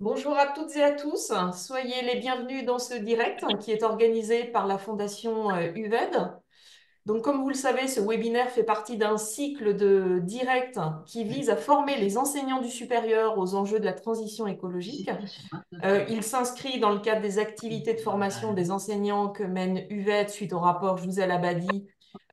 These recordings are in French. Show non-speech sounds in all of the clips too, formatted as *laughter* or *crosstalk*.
Bonjour à toutes et à tous. Soyez les bienvenus dans ce direct qui est organisé par la Fondation euh, UVED. Donc, comme vous le savez, ce webinaire fait partie d'un cycle de directs qui vise à former les enseignants du supérieur aux enjeux de la transition écologique. Euh, il s'inscrit dans le cadre des activités de formation des enseignants que mène UVED suite au rapport Jouzel Abadi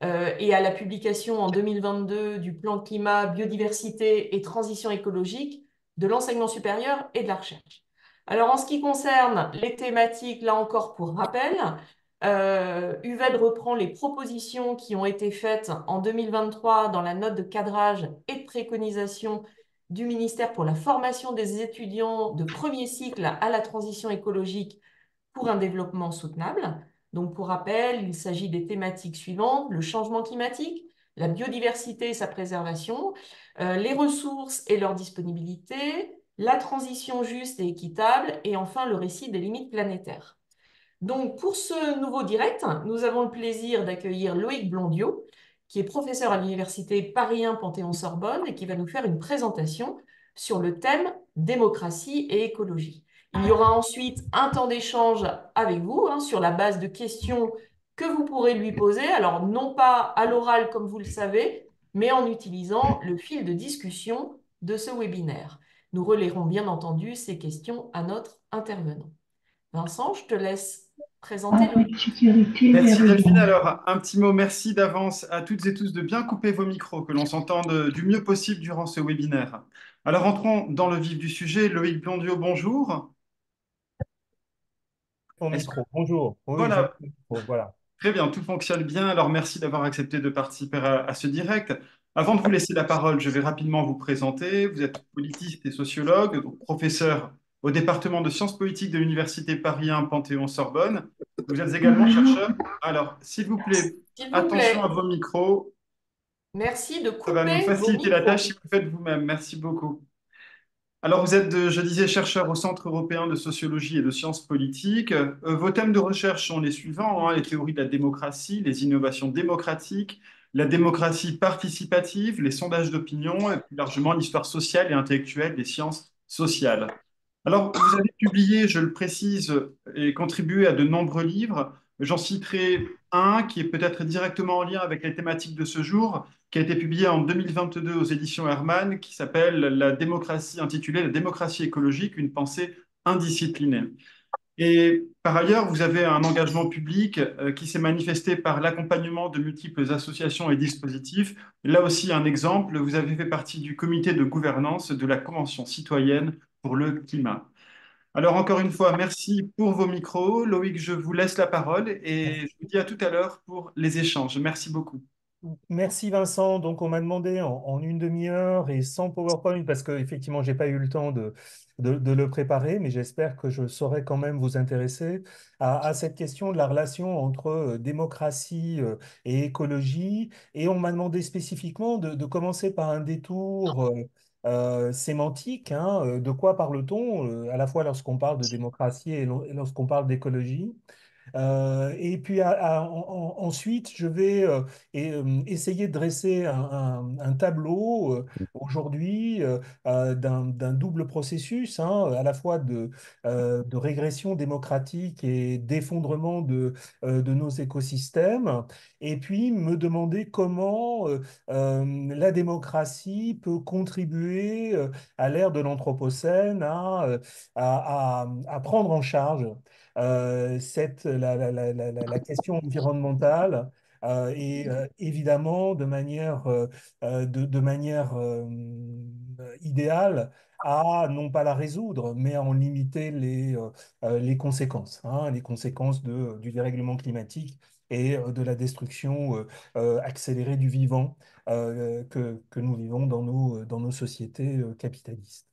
euh, et à la publication en 2022 du plan climat, biodiversité et transition écologique de l'enseignement supérieur et de la recherche. Alors, en ce qui concerne les thématiques, là encore pour rappel, euh, UVED reprend les propositions qui ont été faites en 2023 dans la note de cadrage et de préconisation du ministère pour la formation des étudiants de premier cycle à la transition écologique pour un développement soutenable. Donc, pour rappel, il s'agit des thématiques suivantes, le changement climatique, la biodiversité et sa préservation, euh, les ressources et leur disponibilité, la transition juste et équitable, et enfin le récit des limites planétaires. Donc, pour ce nouveau direct, nous avons le plaisir d'accueillir Loïc Blondiot, qui est professeur à l'Université Paris 1 Panthéon-Sorbonne et qui va nous faire une présentation sur le thème démocratie et écologie. Il y aura ensuite un temps d'échange avec vous hein, sur la base de questions que vous pourrez lui poser. Alors, non pas à l'oral comme vous le savez, mais en utilisant le fil de discussion de ce webinaire. Nous relayerons bien entendu ces questions à notre intervenant. Vincent, je te laisse présenter le... Merci Delphine. Alors, un petit mot merci d'avance à toutes et tous de bien couper vos micros, que l'on s'entende du mieux possible durant ce webinaire. Alors, entrons dans le vif du sujet. Loïc Blondiot, bonjour. micro, bonjour. voilà. voilà. Très bien, tout fonctionne bien. Alors, merci d'avoir accepté de participer à, ce direct. Avant de vous laisser la parole, je vais rapidement vous présenter. Vous êtes politiste et sociologue, donc professeur au département de sciences politiques de l'Université Paris 1 Panthéon-Sorbonne. Vous êtes également chercheur. Alors, s'il vous plaît, attention à vos micros. Merci de couper. Ça va nous faciliter la tâche si vous faites vous-même. Merci beaucoup. Alors, vous êtes, je disais, chercheur au Centre européen de sociologie et de sciences politiques. Euh, vos thèmes de recherche sont les suivants, hein, les théories de la démocratie, les innovations démocratiques, la démocratie participative, les sondages d'opinion et plus largement l'histoire sociale et intellectuelle des sciences sociales. Alors, vous avez publié, je le précise, et contribué à de nombreux livres. J'en citerai un qui est peut-être directement en lien avec les thématiques de ce jour, qui a été publié en 2022 aux éditions Hermann, qui s'appelle La démocratie, intitulée La démocratie écologique, une pensée indisciplinée. Et par ailleurs, vous avez un engagement public euh, qui s'est manifesté par l'accompagnement de multiples associations et dispositifs. Là aussi, un exemple, vous avez fait partie du comité de gouvernance de la Convention citoyenne pour le climat. Alors encore une fois, merci pour vos micros. Loïc, je vous laisse la parole et je vous dis à tout à l'heure pour les échanges. Merci beaucoup. Merci Vincent. Donc on m'a demandé en, une demi-heure et sans PowerPoint parce qu'effectivement je n'ai pas eu le temps de, de, le préparer, mais j'espère que je saurai quand même vous intéresser à, cette question de la relation entre euh, démocratie euh, et écologie. Et on m'a demandé spécifiquement de, commencer par un détour. Euh, sémantique. Hein, de quoi parle-t-on à la fois lorsqu'on parle de démocratie et lorsqu'on parle d'écologie? Euh, et puis ensuite, je vais euh, euh, essayer de dresser un, tableau aujourd'hui d'un double processus, hein, à la fois de, régression démocratique et d'effondrement de, nos écosystèmes, et puis me demander comment la démocratie peut contribuer à l'ère de l'Anthropocène à, à, à, prendre en charge cette, la, la, la, la, question environnementale euh, et euh, évidemment de manière, de, de, manière idéale à non pas la résoudre, mais à en limiter les, les conséquences, hein, les conséquences de, du dérèglement climatique et de la destruction accélérée du vivant que, que, nous vivons dans nos, dans nos sociétés capitalistes.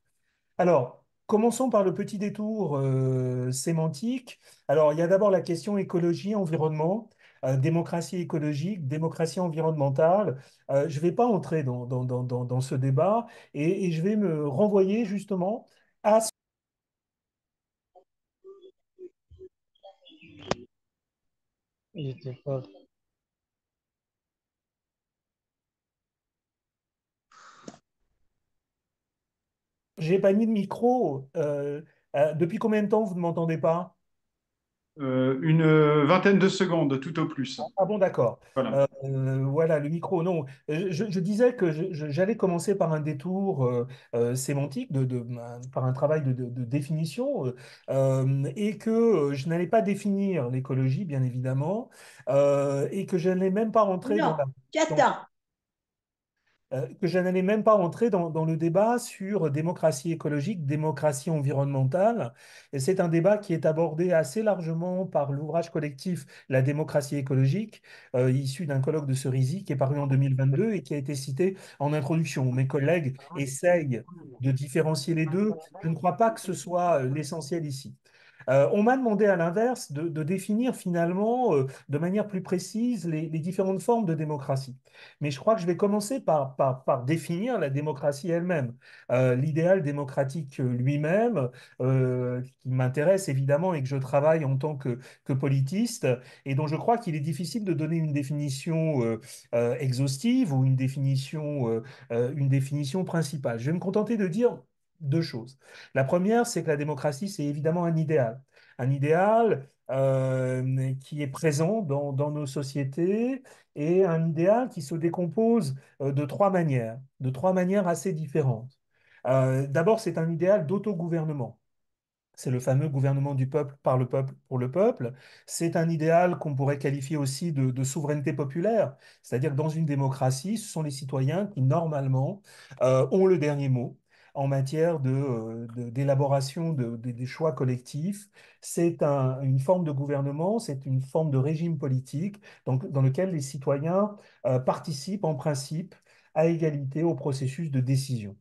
Alors, Commençons par le petit détour euh, sémantique. Alors, il y a d'abord la question écologie, environnement, euh, démocratie écologique, démocratie environnementale. Euh, je ne vais pas entrer dans, dans, ce débat et, je vais me renvoyer justement à... Il était pas... J'ai pas mis de micro. Euh, Euh, depuis combien de temps vous ne m'entendez pas? Euh, une vingtaine de secondes, tout au plus. Ah bon, d'accord. Voilà. Voilà, le micro. Non, je, je disais que je- je- j'allais commencer par un détour euh, euh, sémantique, de, de- un- par un travail de, de- de définition, et que je n'allais pas définir l'écologie, bien évidemment, euh, et que je n'allais même pas rentrer dans Non, la, dans- Cata. Que je n'allais même pas entrer dans, dans le débat sur démocratie écologique, démocratie environnementale. Et c'est un débat qui est abordé assez largement par l'ouvrage collectif La démocratie écologique, euh, issu d'un colloque de Cerisy qui est paru en 2022 et qui a été cité en introduction. Mes collègues essayent de différencier les deux. Je ne crois pas que ce soit euh, l'essentiel ici. Euh, on m'a demandé à l'inverse de, définir finalement euh, de manière plus précise les, différentes formes de démocratie. Mais je crois que je vais commencer par, définir la démocratie elle-même. Euh, l'idéal démocratique lui-même, qui m'intéresse évidemment et que je travaille en tant que, politiste, et dont je crois qu'il est difficile de donner une définition exhaustive ou une définition, une définition principale. Je vais me contenter de dire deux choses. La première, c'est que la démocratie, c'est évidemment un idéal. Un idéal euh, qui est présent dans, nos sociétés et un idéal qui se décompose euh, de trois manières, de trois manières assez différentes. Euh, d'abord, c'est un idéal d'autogouvernement. C'est le fameux gouvernement du peuple par le peuple pour le peuple. C'est un idéal qu'on pourrait qualifier aussi de, souveraineté populaire. C'est-à-dire que dans une démocratie, ce sont les citoyens qui, normalement, ont le dernier mot en matière euh, d'élaboration de- de- des choix collectifs. C'est un- une forme de gouvernement, c'est une forme de régime politique donc, dans lequel les citoyens euh, participent en principe à égalité au processus de décision.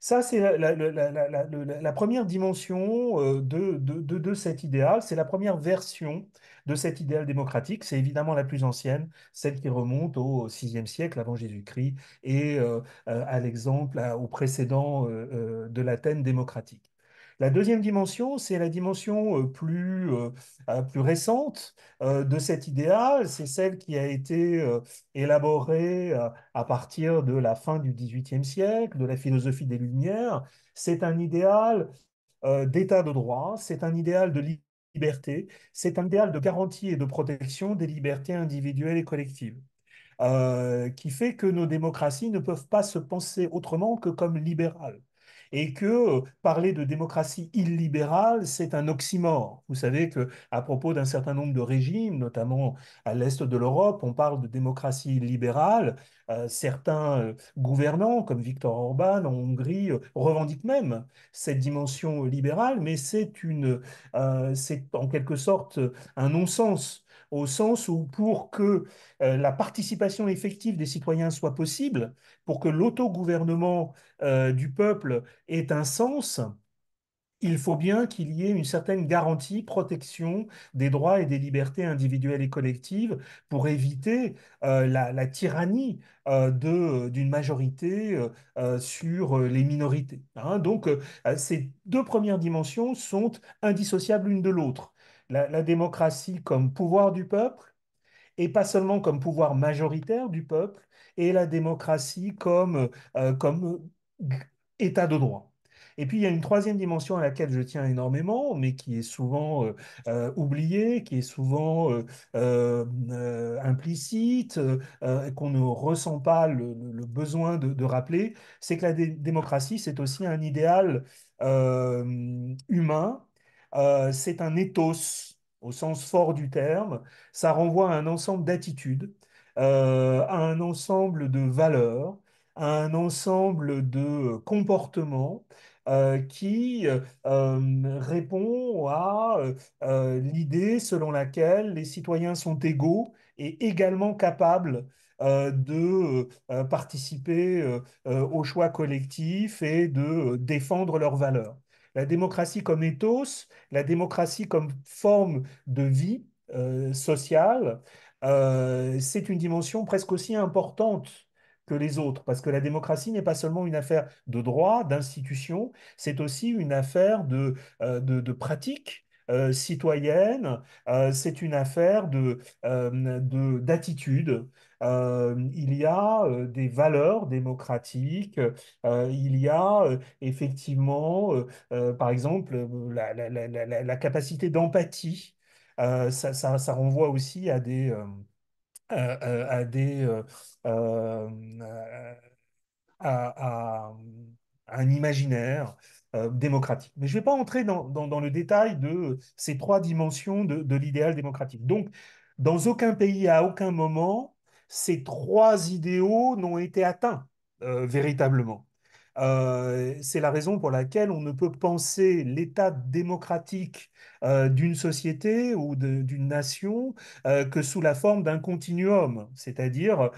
Ça, c'est la, première dimension euh, de, de, de- cet idéal. C'est la première version de cet idéal démocratique. C'est évidemment la plus ancienne, celle qui remonte au VIe siècle avant Jésus-Christ et euh, euh, à l'exemple, au précédent de l'Athènes démocratique. La deuxième dimension, c'est la dimension euh, plus, euh, euh, plus récente de cet idéal. C'est celle qui a été élaborée à partir de la fin du XVIIIe siècle, de la philosophie des Lumières. C'est un idéal d'état de droit, c'est un idéal de li- liberté, c'est un idéal de garantie et de protection des libertés individuelles et collectives qui fait que nos démocraties ne peuvent pas se penser autrement que comme libérales. Et que euh, parler de démocratie illibérale, c'est un oxymore. Vous savez que à propos d'un certain nombre de régimes, notamment à l'est de l'Europe, on parle de démocratie libérale. Euh, certains euh, gouvernants, comme Viktor Orban en Hongrie, revendiquent même cette dimension libérale, mais c'est c'est en quelque sorte un non-sens, au sens où pour que euh, la participation effective des citoyens soit possible, pour que l'autogouvernement euh, du peuple ait un sens, il faut bien qu'il y ait une certaine garantie, protection des droits et des libertés individuelles et collectives pour éviter euh, la, tyrannie d'une majorité sur les minorités. hein. Donc, ces deux premières dimensions sont indissociables l'une de l'autre. La, démocratie comme pouvoir du peuple et pas seulement comme pouvoir majoritaire du peuple, et la démocratie comme, euh, comme euh, état de droit. Et puis il y a une troisième dimension à laquelle je tiens énormément, mais qui est souvent euh, oubliée, qui est souvent implicite, qu'on ne ressent pas le, besoin de, rappeler, c'est que la dé- démocratie, c'est aussi un idéal humain, euh, c'est un ethos au sens fort du terme, ça renvoie à un ensemble d'attitudes, euh, à un ensemble de valeurs, à un ensemble de comportements euh, qui répond à l'idée selon laquelle les citoyens sont égaux et également capables de participer aux choix collectifs et de défendre leurs valeurs. La démocratie comme ethos, la démocratie comme forme de vie euh, sociale, euh, c'est une dimension presque aussi importante que les autres, parce que la démocratie n'est pas seulement une affaire de droit, d'institution, c'est aussi une affaire de, euh, pratique citoyenne, c'est une affaire de, d'attitude, euh, il y a des valeurs démocratiques, il y a effectivement, par exemple, la, la- la- la- capacité d'empathie. Euh, ça, ça- ça renvoie aussi à des, euh, à, des, à, un imaginaire démocratique. Mais je ne vais pas entrer dans, dans- dans le détail de ces trois dimensions de, de l'idéal démocratique. Donc, dans aucun pays, à aucun moment, ces trois idéaux n'ont été atteints euh, véritablement. Euh, c'est la raison pour laquelle on ne peut penser l'état démocratique euh, d'une société ou d'une nation que sous la forme d'un continuum, c'est-à-dire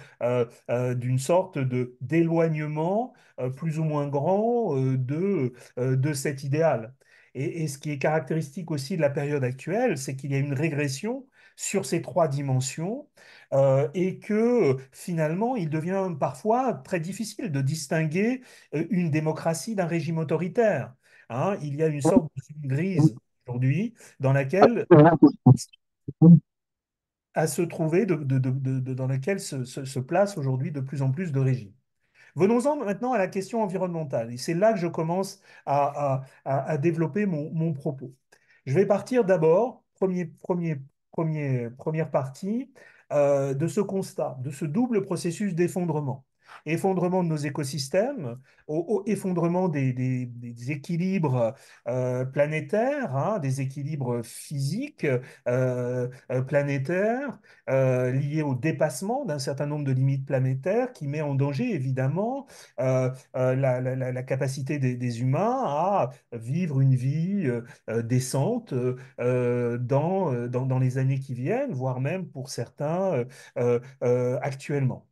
d'une sorte de d'éloignement plus ou moins grand de, de cet idéal. Et ce qui est caractéristique aussi de la période actuelle, c'est qu'il y a une régression sur ces trois dimensions euh, et que finalement, il devient parfois très difficile de distinguer euh, une démocratie d'un régime autoritaire. Hein, il y a une sorte de zone grise aujourd'hui dans laquelle à se trouver, dans laquelle se, place aujourd'hui de plus en plus de régimes. Venons-en maintenant à la question environnementale. Et c'est là que je commence à développer mon, mon propos. Je vais partir d'abord, premier, premier, première partie, euh, de ce constat, de ce double processus d'effondrement. Effondrement de nos écosystèmes, au, effondrement des, des- équilibres euh, planétaires, hein, des équilibres physiques euh, euh, planétaires, liés au dépassement d'un certain nombre de limites planétaires qui met en danger évidemment la, la- capacité des, des humains à vivre une vie décente dans, dans, dans les années qui viennent, voire même pour certains actuellement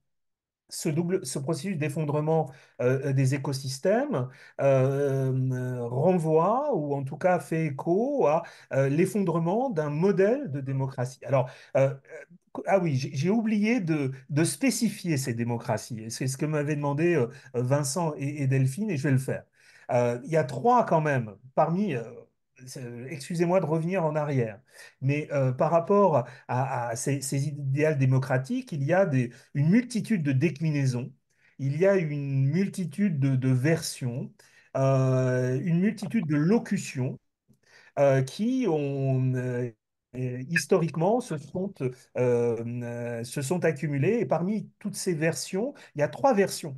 ce, double, ce processus d'effondrement euh, des écosystèmes euh, euh, renvoie, ou en tout cas fait écho à euh, l'effondrement d'un modèle de démocratie. Alors, euh, euh, ah oui, j'ai oublié de, de spécifier ces démocraties. C'est ce que m'avaient demandé euh, Vincent et, et Delphine, et je vais le faire. Euh, il y a trois quand même, parmi... euh, Excusez-moi de revenir en arrière, mais euh, par rapport à, ces, idéaux démocratiques, il y a une multitude de déclinaisons, il y a une multitude de, versions, euh, une multitude de locutions qui historiquement se sont accumulées. Et parmi toutes ces versions, il y a trois versions.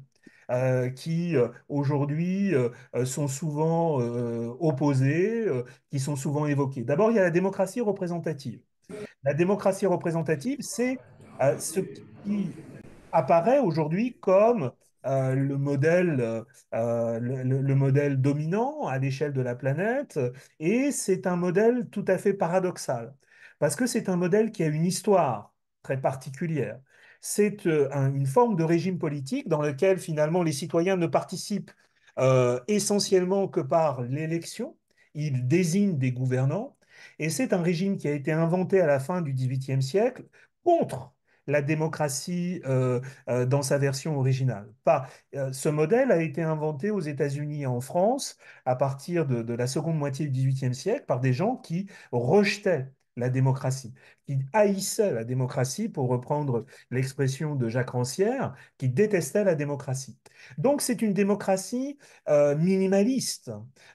Euh, qui euh, aujourd'hui euh, sont souvent opposées, euh, qui sont souvent évoquées. D'abord, il y a la démocratie représentative. La démocratie représentative, c'est ce qui apparaît aujourd'hui comme le modèle, le, le- le modèle dominant à l'échelle de la planète, et c'est un modèle tout à fait paradoxal, parce que c'est un modèle qui a une histoire très particulière. C'est euh, un- une forme de régime politique dans lequel finalement les citoyens ne participent euh, essentiellement que par l'élection, ils désignent des gouvernants, et c'est un régime qui a été inventé à la fin du XVIIIe siècle contre la démocratie euh, dans sa version originale. Pas, ce modèle a été inventé aux États-Unis et en France à partir de, de la seconde moitié du XVIIIe siècle par des gens qui rejetaient la démocratie, qui haïssaient la démocratie, pour reprendre l'expression de Jacques Rancière, qui détestaient la démocratie. Donc c'est une démocratie euh, minimaliste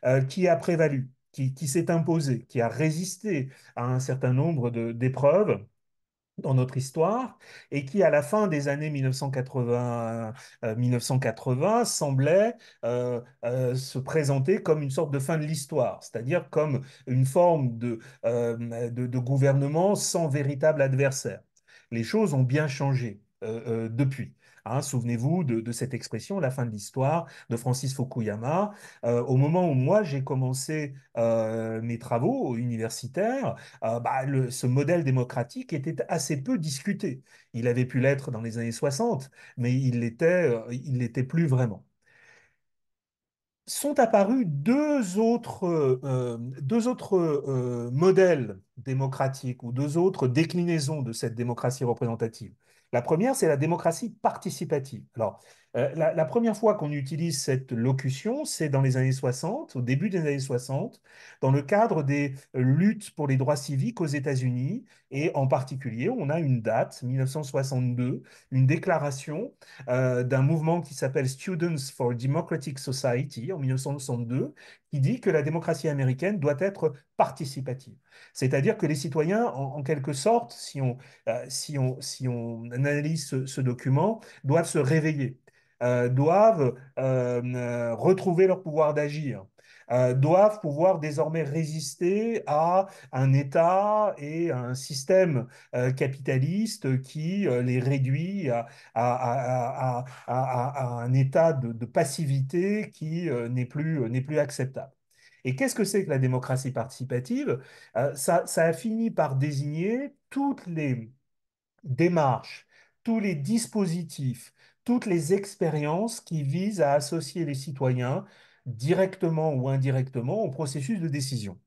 euh, qui a prévalu, qui, qui s'est imposée, qui a résisté à un certain nombre d'épreuves dans notre histoire et qui, à la fin des années 1980, euh, 1980 semblait euh, euh, se présenter comme une sorte de fin de l'histoire, c'est-à-dire comme une forme de, de, de gouvernement sans véritable adversaire. Les choses ont bien changé depuis. Hein, souvenez-vous de, cette expression, la fin de l'histoire, de Francis Fukuyama. Euh, au moment où moi j'ai commencé euh, mes travaux universitaires, euh, bah, ce modèle démocratique était assez peu discuté. Il avait pu l'être dans les années 60, mais il l'était, il l'était plus vraiment sont apparus deux autres, modèles démocratiques ou deux autres déclinaisons de cette démocratie représentative. La première, c'est la démocratie participative. Euh, la, première fois qu'on utilise cette locution, c'est dans les années 60, au début des années 60, dans le cadre des luttes pour les droits civiques aux États-Unis. Et en particulier, on a une date, 1962, une déclaration euh, d'un mouvement qui s'appelle Students for Democratic Society en 1962, qui dit que la démocratie américaine doit être participative. C'est-à-dire que les citoyens, en, quelque sorte, si on, euh, si on, si on analyse ce, document, doivent se réveiller, euh, doivent euh, euh, retrouver leur pouvoir d'agir, euh, doivent pouvoir désormais résister à un État et un système euh, capitaliste qui euh, les réduit à, un état de, passivité qui euh, n'est plus, plus acceptable. Et qu'est-ce que c'est que la démocratie participative? Euh, ça, ça a fini par désigner toutes les démarches, tous les dispositifs, toutes les expériences qui visent à associer les citoyens directement ou indirectement au processus de décision.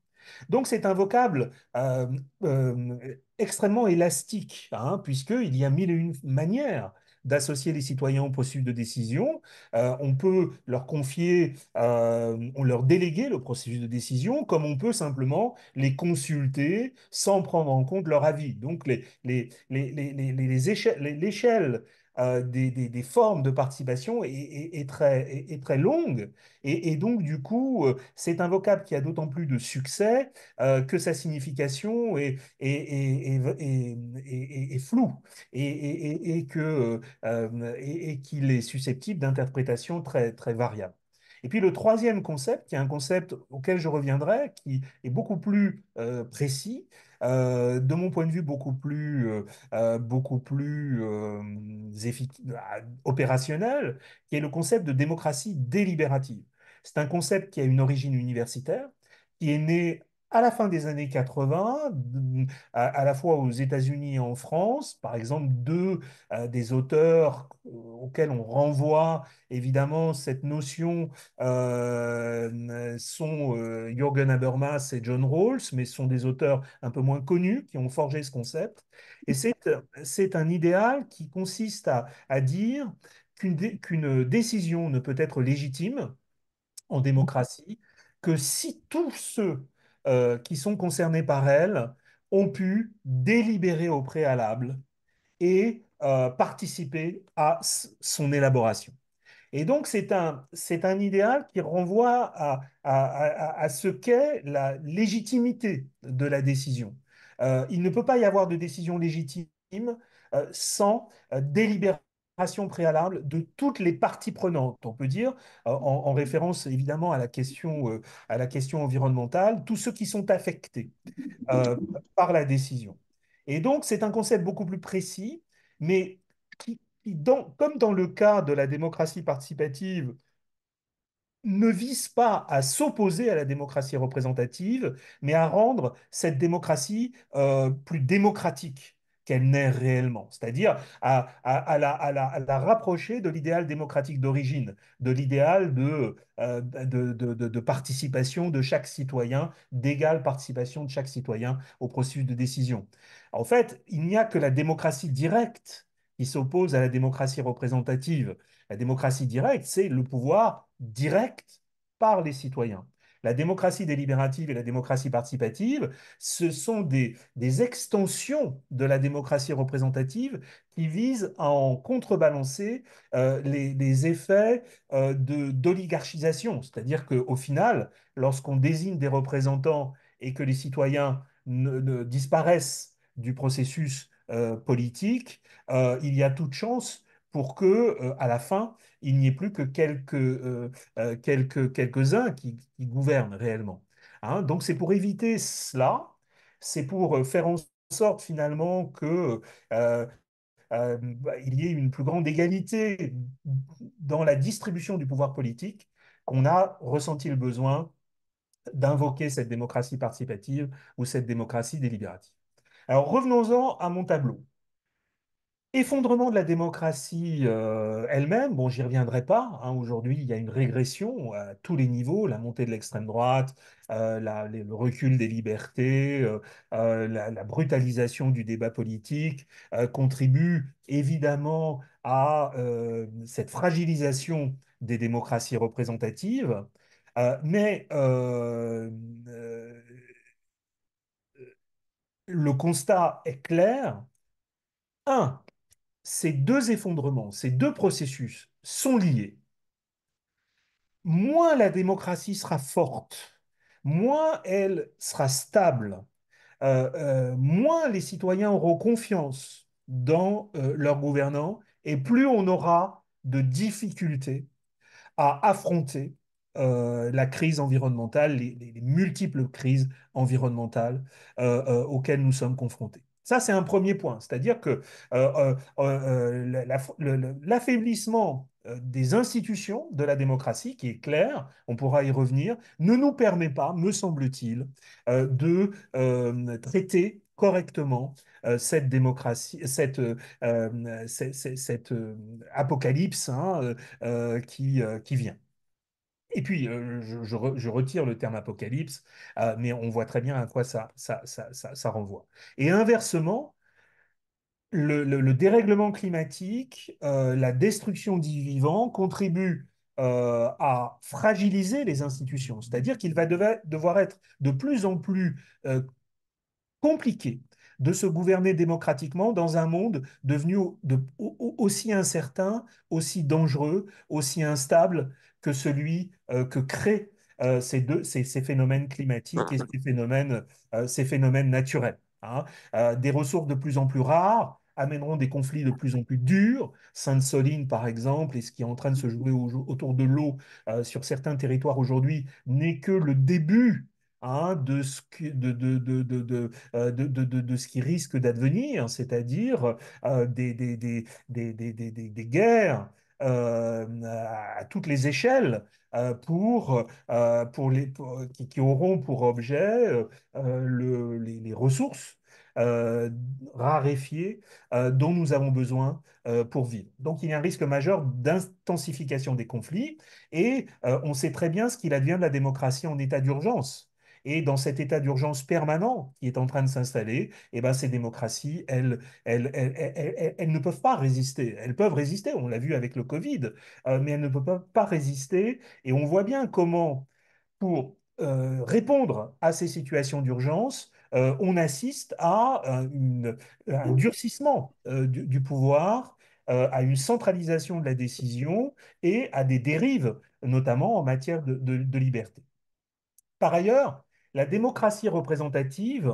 Donc c'est un vocable euh, euh, extrêmement élastique, hein, puisqu'il y a mille et une manières d'associer les citoyens au processus de décision. Euh, on peut leur confier, on leur déléguer le processus de décision, comme on peut simplement les consulter sans prendre en compte leur avis. Donc les, les, les, euh, des, formes de participation est, très, longue. Et, donc, du coup, euh, c'est un vocable qui a d'autant plus de succès euh, que sa signification est, floue et, qu'il est susceptible d'interprétations très, variables. Et puis le troisième concept, qui est un concept auquel je reviendrai, qui est beaucoup plus précis, euh, de mon point de vue beaucoup plus, euh, beaucoup plus opérationnel, qui est le concept de démocratie délibérative. C'est un concept qui a une origine universitaire, qui est né à la fin des années 80, à, à la fois aux États-Unis et en France. Par exemple, deux euh, des auteurs auxquels on renvoie évidemment cette notion euh, sont euh, Jürgen Habermas et John Rawls, mais sont des auteurs un peu moins connus qui ont forgé ce concept. Et c'est un idéal qui consiste à, à dire qu'une dé, qu décision ne peut être légitime en démocratie que si tous ceux euh, qui sont concernés par elle ont pu délibérer au préalable et euh, participer à son élaboration. Et donc, c'est un, c'est un idéal qui renvoie à, à, ce qu'est la légitimité de la décision. Euh, il ne peut pas y avoir de décision légitime sans délibération préalable de toutes les parties prenantes, on peut dire, en, en référence évidemment à la, question, euh, à la question environnementale, tous ceux qui sont affectés euh, par la décision. Et donc, c'est un concept beaucoup plus précis, mais qui, qui comme dans le cas de la démocratie participative, ne vise pas à s'opposer à la démocratie représentative, mais à rendre cette démocratie euh, plus démocratique qu'elle n'est réellement, c'est-à-dire à, la, rapprocher de l'idéal démocratique d'origine, de l'idéal euh, de, de, participation de chaque citoyen, d'égale participation de chaque citoyen au processus de décision. En fait, il n'y a que la démocratie directe qui s'oppose à la démocratie représentative. La démocratie directe, c'est le pouvoir direct par les citoyens. La démocratie délibérative et la démocratie participative, ce sont des, extensions de la démocratie représentative qui visent à en contrebalancer euh, les, effets euh, d'oligarchisation. C'est-à-dire qu'au final, lorsqu'on désigne des représentants et que les citoyens disparaissent du processus euh, politique, il y a toute chance pour que, euh, à la fin, il n'y ait plus que quelques, euh, euh, quelques, quelques-uns qui, qui, gouvernent réellement. Hein Donc c'est pour éviter cela, c'est pour faire en sorte finalement que euh, il y ait une plus grande égalité dans la distribution du pouvoir politique qu'on a ressenti le besoin d'invoquer cette démocratie participative ou cette démocratie délibérative. Alors revenons-en à mon tableau. Effondrement de la démocratie euh, elle-même, bon, j'y reviendrai pas. Hein, Aujourd'hui, il y a une régression à tous les niveaux, la montée de l'extrême droite, euh, le recul des libertés, euh, la, brutalisation du débat politique contribue évidemment à cette fragilisation des démocraties représentatives, mais le constat est clair. Un, ces deux effondrements, ces deux processus sont liés. Moins la démocratie sera forte, moins elle sera stable, euh, euh, moins les citoyens auront confiance dans euh, leurs et plus on aura de difficultés à affronter euh, la crise environnementale, les, les multiples crises environnementales auxquelles nous sommes confrontés. Ça, c'est un premier point, c'est-à-dire que euh, euh, euh, l'affaiblissement des institutions de la démocratie, qui est clair, on pourra y revenir, ne nous permet pas, me semble-t-il, de traiter correctement cette démocratie, cette, apocalypse qui vient. Et puis, je, retire le terme apocalypse, mais on voit très bien à quoi ça, renvoie. Et inversement, le, le, le dérèglement climatique, la destruction du vivant contribuent à fragiliser les institutions. C'est-à-dire qu'il va devoir être de plus en plus compliqué de se gouverner démocratiquement dans un monde devenu de, aussi incertain, aussi dangereux, aussi instable que celui euh, que créent euh, ces, deux, ces, phénomènes climatiques et ces phénomènes, euh, ces phénomènes naturels. Hein. Des ressources de plus en plus rares amèneront des conflits de plus en plus durs. Sainte-Soline, par exemple, et ce qui est en train de se jouer au, autour de l'eau sur certains territoires aujourd'hui, n'est que le début Hein, de, ce qui, de, de, de, ce qui risque d'advenir, c'est-à-dire des, des, des, des, guerres à toutes les échelles euh, pour, euh, pour les, qui, auront pour objet le, les, les, ressources raréfiées dont nous avons besoin pour vivre. Donc il y a un risque majeur d'intensification des conflits et on sait très bien ce qu'il advient de la démocratie en état d'urgence. Et dans cet état d'urgence permanent qui est en train de s'installer, eh ben, ces démocraties, elles, elles, elles, elles, ne peuvent pas résister. Elles peuvent résister, on l'a vu avec le Covid, euh, mais elles ne peuvent pas résister. Et on voit bien comment, pour euh, répondre à ces situations d'urgence, euh, on assiste à un, durcissement du, pouvoir, à une centralisation de la décision et à des dérives, notamment en matière de liberté. Par ailleurs, la démocratie représentative,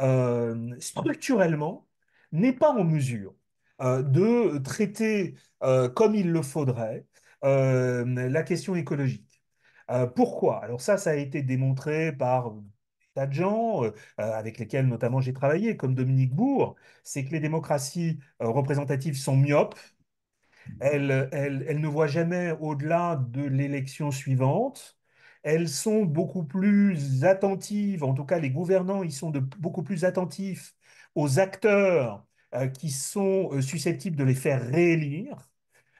euh, structurellement, n'est pas en mesure euh, de traiter euh, comme il le faudrait la question écologique. Pourquoi? Alors ça, ça a été démontré par tas de gens avec lesquels notamment j'ai travaillé, comme Dominique Bourg, c'est que les démocraties représentatives sont myopes, elles ne voient jamais au-delà de l'élection suivante elles sont beaucoup plus attentives, en tout cas les gouvernants, ils sont beaucoup plus attentifs aux acteurs euh, qui sont euh, susceptibles de les faire réélire.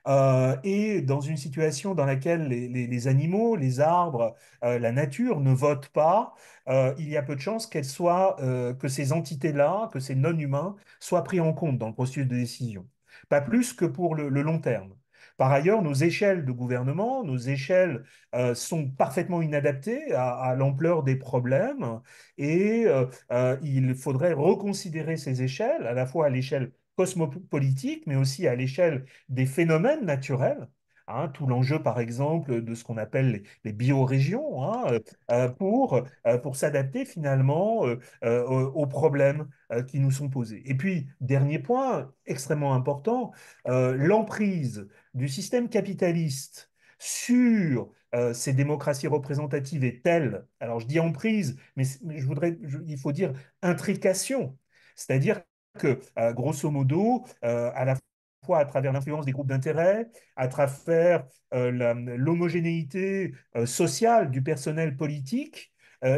Euh, et dans une situation dans laquelle les, animaux, les arbres, la nature ne votent pas, il y a peu de chances qu'elles soient, que ces entités-là, que ces non-humains soient pris en compte dans le processus de décision. Pas plus que pour le long terme. Par ailleurs, nos échelles de gouvernement, nos échelles euh, sont parfaitement inadaptées à, l'ampleur des problèmes et euh, euh, il faudrait reconsidérer ces échelles, à la fois à l'échelle cosmopolitique, mais aussi à l'échelle des phénomènes naturels. Hein, tout l'enjeu, par exemple, de ce qu'on appelle les, les biorégions, hein, pour, pour s'adapter finalement aux problèmes qui nous sont posés. Et puis, dernier point extrêmement important, l'emprise du système capitaliste sur euh, ces démocraties représentatives est telle, alors je dis emprise, mais, je voudrais, il faut dire intrication, c'est-à-dire que, euh, grosso modo, euh, à la fois à travers l'influence des groupes d'intérêt, à travers l'homogénéité sociale du personnel politique,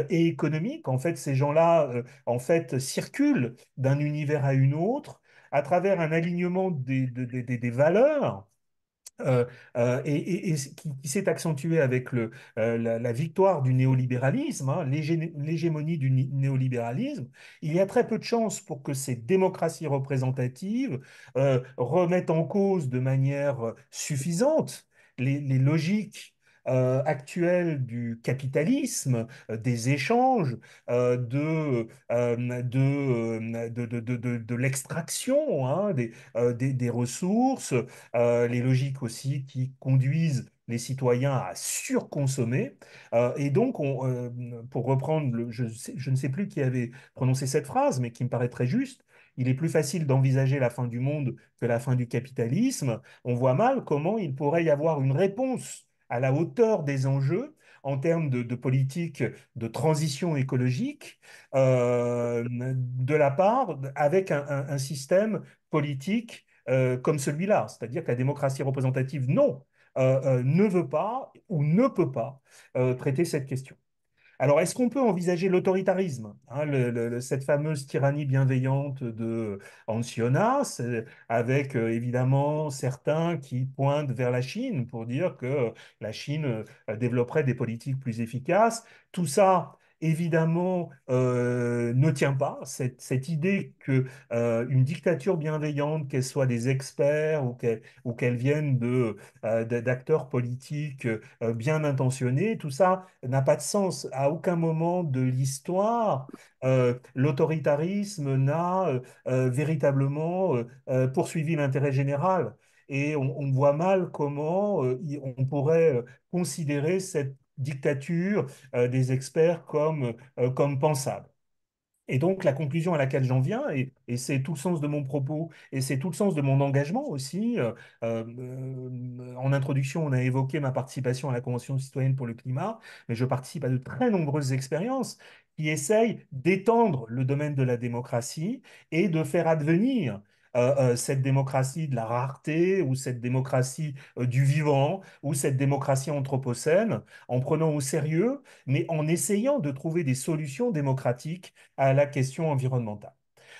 et économique. En fait, ces gens-là, en fait, circulent d'un univers à une autre à travers un alignement des valeurs euh, euh, et, qui, s'est accentué avec le, euh, la, victoire du néolibéralisme, hein, l'hégé- l'hégémonie du néolibéralisme, il y a très peu de chances pour que ces démocraties représentatives remettent en cause de manière suffisante les logiques euh, actuelles du capitalisme, euh, des échanges, euh, de, euh, de, de, de, de, l'extraction hein, des, des, des ressources les logiques aussi qui conduisent les citoyens à surconsommer. Et donc, on, pour reprendre, je, je ne sais plus qui avait prononcé cette phrase, mais qui me paraît très juste, il est plus facile d'envisager la fin du monde que la fin du capitalisme. On voit mal comment il pourrait y avoir une réponse à la hauteur des enjeux en termes de, politique de transition écologique euh, de la part avec un, système politique euh, comme celui-là. C'est-à-dire que la démocratie représentative, non, euh, ne veut pas ou ne peut pas traiter cette question. Alors, est-ce qu'on peut envisager l'autoritarisme, hein, cette fameuse tyrannie bienveillante de Ancionas, avec euh, évidemment certains qui pointent vers la Chine pour dire que la Chine euh, développerait des politiques plus efficaces. Tout ça, évidemment, euh, ne tient pas. Cette, cette idée que euh, dictature bienveillante, qu'elle soit des experts ou qu'elle qu'elle vienne euh, d'acteurs politiques euh, bien intentionnés, tout ça n'a pas de sens. À aucun moment de l'histoire, l'autoritarisme n'a véritablement poursuivi l'intérêt général. Et on, voit mal comment on pourrait considérer cette dictature euh, des experts comme, euh, comme pensable. Et donc, la conclusion à laquelle j'en viens, et, c'est tout le sens de mon propos, et c'est tout le sens de mon engagement aussi, euh, en introduction, on a évoqué ma participation à la Convention citoyenne pour le climat, mais je participe à de très nombreuses expériences qui essayent d'étendre le domaine de la démocratie et de faire advenir euh, euh, cette démocratie de la rareté, ou cette démocratie euh, du vivant, ou cette démocratie anthropocène, en prenant au sérieux, mais en essayant de trouver des solutions démocratiques à la question environnementale.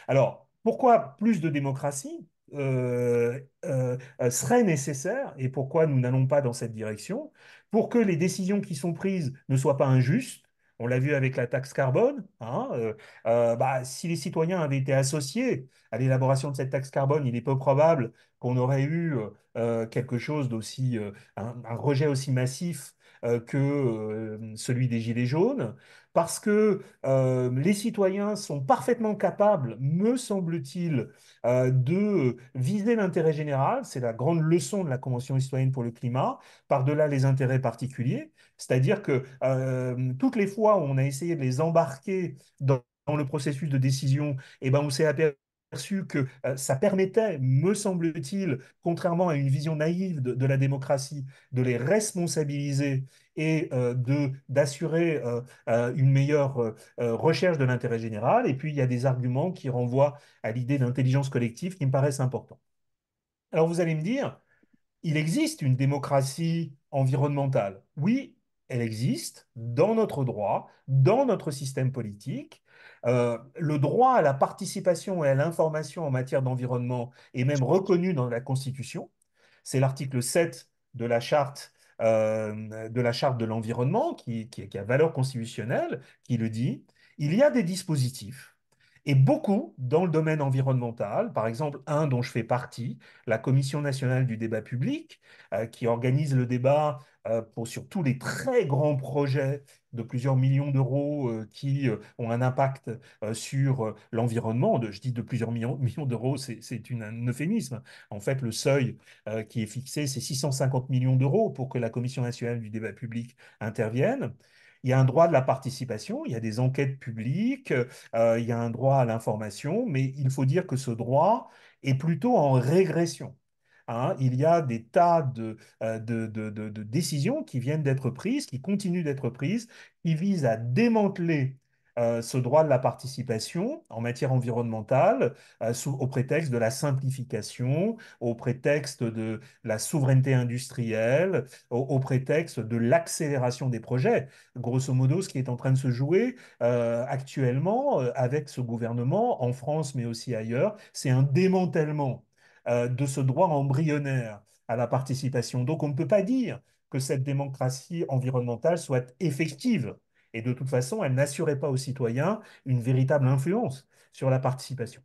Alors, pourquoi plus de démocratie serait nécessaire et pourquoi nous n'allons pas dans cette direction? Pour que les décisions qui sont prises ne soient pas injustes. On l'a vu avec la taxe carbone. hein, euh, euh, bah, si les citoyens avaient été associés à l'élaboration de cette taxe carbone, il est peu probable qu'on aurait eu euh, quelque chose d'aussi, un, rejet aussi massif que celui des Gilets jaunes, parce que euh, les citoyens sont parfaitement capables, me semble-t-il, euh, de viser l'intérêt général. C'est la grande leçon de la Convention citoyenne pour le climat, par-delà les intérêts particuliers. C'est-à-dire que euh, toutes les fois où on a essayé de les embarquer dans, le processus de décision, eh ben, on s'est aperçu que euh, ça permettait, me semble-t-il, contrairement à une vision naïve de, la démocratie, de les responsabiliser et euh, de d'assurer euh, une meilleure recherche de l'intérêt général. Et puis, il y a des arguments qui renvoient à l'idée d'intelligence collective qui me paraissent importants. Alors, vous allez me dire, il existe une démocratie environnementale? Oui, elle existe dans notre droit, dans notre système politique. Euh, le droit à la participation et à l'information en matière d'environnement est même reconnu dans la Constitution. C'est l'article 7 de la charte, euh, de la charte de l'environnement qui, a valeur constitutionnelle, qui le dit. Il y a des dispositifs et beaucoup dans le domaine environnemental, par exemple un dont je fais partie, la Commission nationale du débat public, euh, qui organise le débat pour, sur tous les très grands projets de plusieurs millions d'euros euh, qui euh, ont un impact euh, sur l'environnement. Je dis de plusieurs millions, *laughs* d'euros, c'est un euphémisme. En fait, le seuil qui est fixé, c'est 650 millions d'euros pour que la Commission nationale du débat public intervienne. Il y a un droit de la participation, il y a des enquêtes publiques, il y a un droit à l'information, mais il faut dire que ce droit est plutôt en régression. Hein, il y a des tas de, euh, de, décisions qui viennent d'être prises, qui continuent d'être prises, qui visent à démanteler euh, ce droit de la participation en matière environnementale euh, au prétexte de la simplification, au prétexte de la souveraineté industrielle, au, prétexte de l'accélération des projets. Grosso modo, ce qui est en train de se jouer actuellement avec ce gouvernement, en France mais aussi ailleurs, c'est un démantèlement euh, de ce droit embryonnaire à la participation. Donc on ne peut pas dire que cette démocratie environnementale soit effective. Et de toute façon, elle n'assurait pas aux citoyens une véritable influence sur la participation.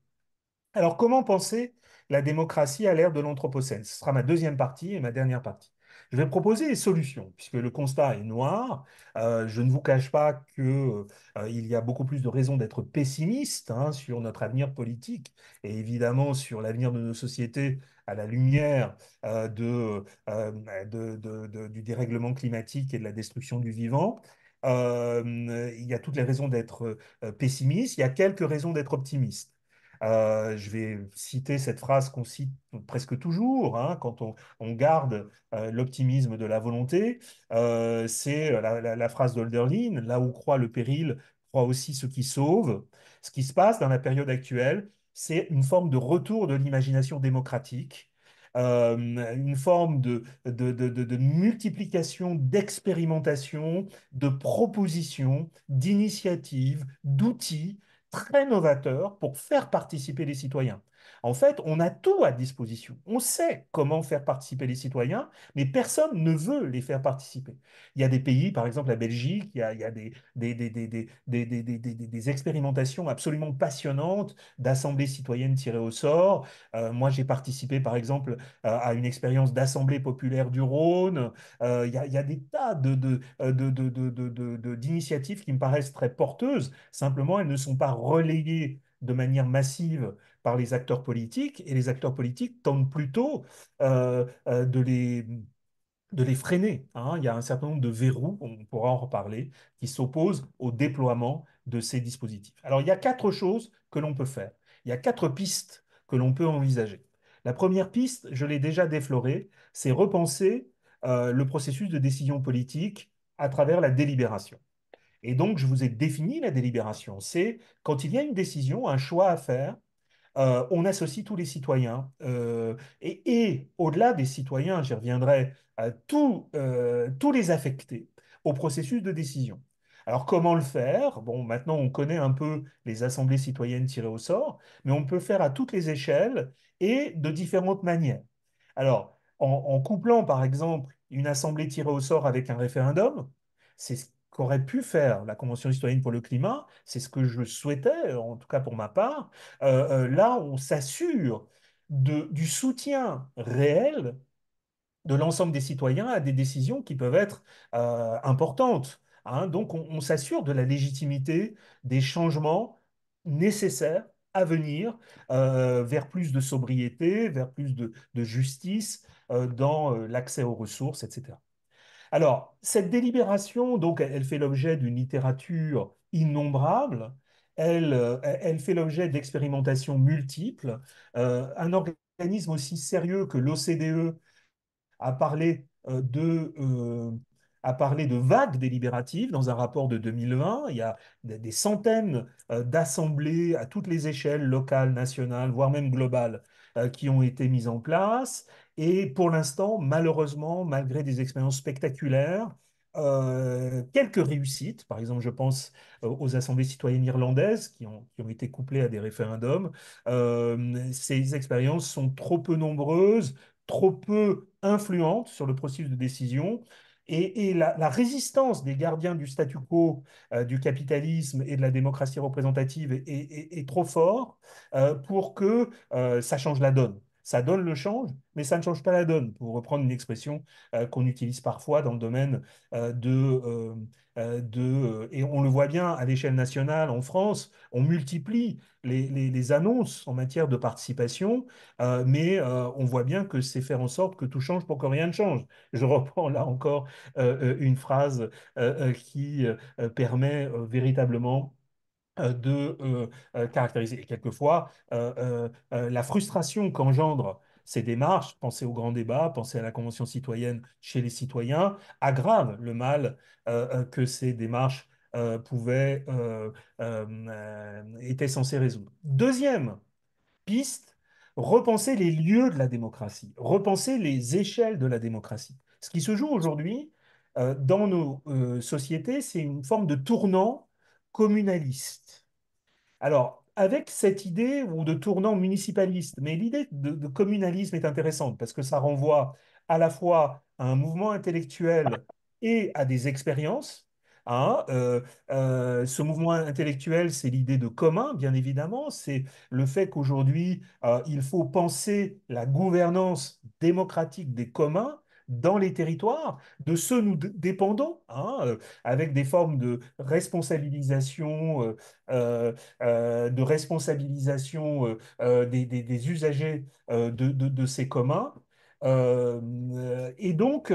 Alors comment penser la démocratie à l'ère de l'Anthropocène? Ce sera ma deuxième partie et ma dernière partie. Je vais proposer des solutions, puisque le constat est noir. Euh, je ne vous cache pas qu'il euh, y a beaucoup plus de raisons d'être pessimiste hein, sur notre avenir politique et évidemment sur l'avenir de nos sociétés à la lumière euh, du dérèglement climatique et de la destruction du vivant. il y a toutes les raisons d'être pessimiste, il y a quelques raisons d'être optimiste. Euh, je vais citer cette phrase qu'on cite presque toujours hein, quand on, garde euh, l'optimisme de la volonté. Euh, c'est la, phrase d'Olderlin, là où croit le péril, croit aussi ce qui sauve. Ce qui se passe dans la période actuelle, c'est une forme de retour de l'imagination démocratique. une forme de, de multiplication, d'expérimentation, de propositions, d'initiatives, d'outils très novateur pour faire participer les citoyens. En fait, on a tout à disposition. On sait comment faire participer les citoyens, mais personne ne veut les faire participer. Il y a des pays, par exemple la Belgique, il y a, des, expérimentations absolument passionnantes d'assemblées citoyennes tirées au sort. Euh, moi, j'ai participé, par exemple, à une expérience d'assemblée populaire du Rhône. Euh, il, y a, des tas d'initiatives qui me paraissent très porteuses. Simplement, elles ne sont pas relayées de manière massive par les acteurs politiques, et les acteurs politiques tentent plutôt euh, euh, de, les, de les freiner. Hein. Il y a un certain nombre de verrous, on pourra en reparler, qui s'opposent au déploiement de ces dispositifs. Alors il y a quatre choses que l'on peut faire. Il y a quatre pistes que l'on peut envisager. La première piste, je l'ai déjà déflorée, c'est repenser euh, le processus de décision politique à travers la délibération. Et donc, je vous ai défini la délibération. C'est quand il y a une décision, un choix à faire, euh, on associe tous les citoyens. Euh, et, au-delà des citoyens, j'y reviendrai, à tous, euh, tous les affectés au processus de décision. Alors comment le faire? Bon, maintenant on connaît un peu les assemblées citoyennes tirées au sort, mais on peut le faire à toutes les échelles et de différentes manières. Alors, en, en couplant par exemple une assemblée tirée au sort avec un référendum, c'est qu'aurait pu faire la Convention citoyenne pour le climat, c'est ce que je souhaitais, en tout cas pour ma part, euh, euh, là on s'assure du soutien réel de l'ensemble des citoyens à des décisions qui peuvent être euh, importantes. Hein. Donc on, s'assure de la légitimité des changements nécessaires à venir vers plus de sobriété, vers plus de, de justice dans l'accès aux ressources, etc. Alors, cette délibération, donc, elle fait l'objet d'une littérature innombrable, elle, euh, elle fait l'objet d'expérimentations multiples. Euh, un organisme aussi sérieux que l'OCDE a parlé euh, de a parlé de vagues délibératives dans un rapport de 2020. Il y a des centaines d'assemblées à toutes les échelles, locales, nationales, voire même globales, qui ont été mises en place. Et pour l'instant, malheureusement, malgré des expériences spectaculaires, euh, quelques réussites, par exemple, je pense euh, aux assemblées citoyennes irlandaises qui ont, été couplées à des référendums, euh, ces expériences sont trop peu nombreuses, trop peu influentes sur le processus de décision. Et, la, résistance des gardiens du statu quo, du capitalisme et de la démocratie représentative est, trop forte pour que ça change la donne ça donne le change, mais ça ne change pas la donne, pour reprendre une expression euh, qu'on utilise parfois dans le domaine euh, de... Euh, de et on le voit bien à l'échelle nationale en France, on multiplie les, les, annonces en matière de participation, mais on voit bien que c'est faire en sorte que tout change pour que rien ne change. Je reprends là encore une phrase qui permet véritablement de euh, euh, caractériser. Et quelquefois, la frustration qu'engendrent ces démarches, pensez au grand débat, pensez à la Convention citoyenne chez les citoyens, aggrave le mal que ces démarches pouvaient, étaient censées résoudre. Deuxième piste, repenser les lieux de la démocratie, repenser les échelles de la démocratie. Ce qui se joue aujourd'hui dans nos sociétés, c'est une forme de tournant communaliste. Alors, avec cette idée ou de tournant municipaliste, mais l'idée de, communalisme est intéressante parce que ça renvoie à la fois à un mouvement intellectuel et à des expériences. hein. Euh, euh, ce mouvement intellectuel, c'est l'idée de commun, bien évidemment. C'est le fait qu'aujourd'hui, euh, il faut penser la gouvernance démocratique des communs dans les territoires, de ceux nous dépendons, hein, euh, avec des formes de responsabilisation, euh, euh, de responsabilisation des, des- usagers de, de- ces communs. Et donc,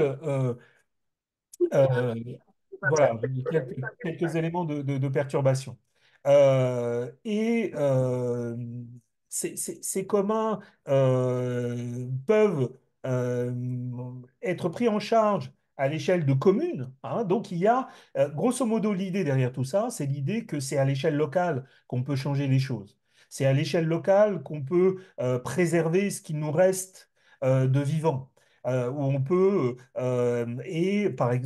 voilà, quelques, éléments de, de- perturbation. Et ces, ces- communs peuvent être pris en charge à l'échelle de communes. hein. Donc il y a, euh, grosso modo, l'idée derrière tout ça, c'est l'idée que c'est à l'échelle locale qu'on peut changer les choses. C'est à l'échelle locale qu'on peut euh, préserver ce qui nous reste euh, de vivant euh, où on peut euh, et par et,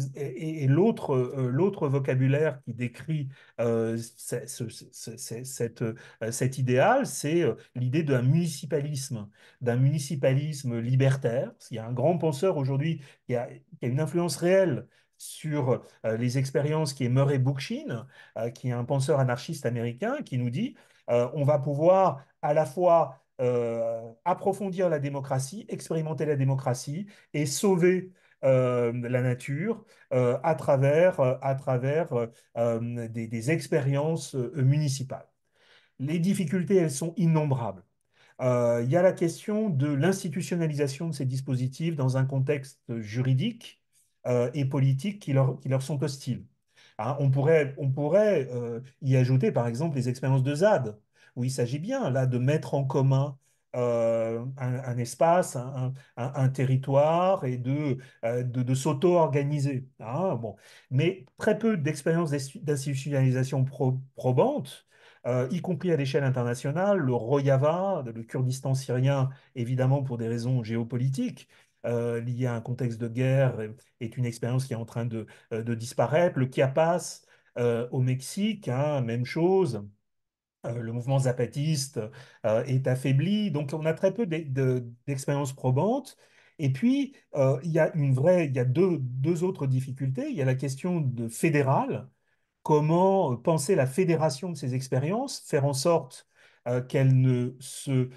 et l'autre euh, l'autre vocabulaire qui décrit ce- ce- ce- ce- cette, cet idéal, c'est l'idée d'un municipalisme, d'un municipalisme libertaire. Il y a un grand penseur aujourd'hui qui a, a une influence réelle sur les expériences qui est Murray Bookchin, qui est un penseur anarchiste américain, qui nous dit on va pouvoir à la fois euh, approfondir la démocratie, expérimenter la démocratie et sauver euh, la nature euh, à travers, à travers des, expériences municipales. Les difficultés, elles sont innombrables. Il y a la question de l'institutionnalisation de ces dispositifs dans un contexte juridique et politique qui leur, qui leur sont hostiles. Hein, on pourrait, on pourrait y ajouter par exemple les expériences de ZAD, où il s'agit bien là de mettre en commun euh, un, espace, un, territoire et de, euh, s'auto-organiser. hein. Mais très peu d'expériences d'institutionnalisation pro- probantes euh, y compris à l'échelle internationale, le Rojava, le Kurdistan syrien, évidemment pour des raisons géopolitiques, liées à un contexte de guerre, est une expérience qui est en train de, disparaître. Le Chiapas au Mexique, hein, même chose. Euh, le mouvement zapatiste euh, est affaibli, donc on a très peu d'e- de- d'expériences probantes. Et puis, euh, il y a une vraie, il y a deux, autres difficultés. Il y a la question de fédérale, comment penser la fédération de ces expériences, faire en sorte qu'elles ne se,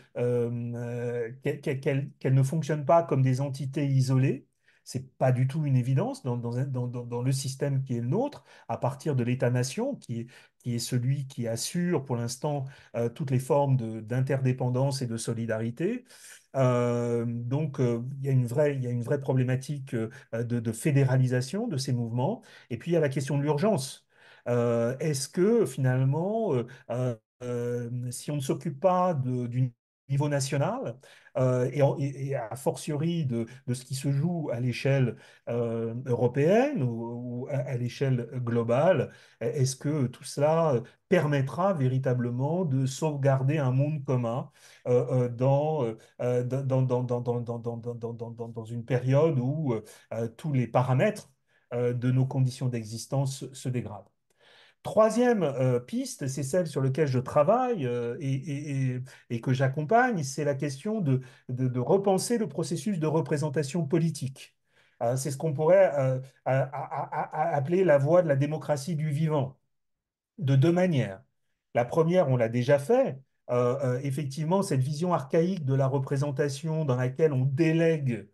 qu'elles ne fonctionnent pas comme des entités isolées? C'est pas du tout une évidence dans, le système qui est le nôtre, à partir de l'État-nation, qui est, celui qui assure pour l'instant euh, toutes les formes d'interdépendance et de solidarité. Euh, donc, euh, il y a une vraie, problématique de, de fédéralisation de ces mouvements. Et puis, il y a la question de l'urgence. Est-ce que finalement, si on ne s'occupe pas de- du niveau national et, a fortiori de, ce qui se joue à l'échelle européenne ou, à, l'échelle globale, est-ce que tout cela permettra véritablement de sauvegarder un monde commun dans, dans, une période où tous les paramètres de nos conditions d'existence se dégradent Troisième euh, piste, c'est celle sur laquelle je travaille euh, et, que j'accompagne, c'est la question de, repenser le processus de représentation politique. Euh, c'est ce qu'on pourrait appeler la voie de la démocratie du vivant de deux manières. La première, on l'a déjà fait, effectivement, cette vision archaïque de la représentation dans laquelle on délègue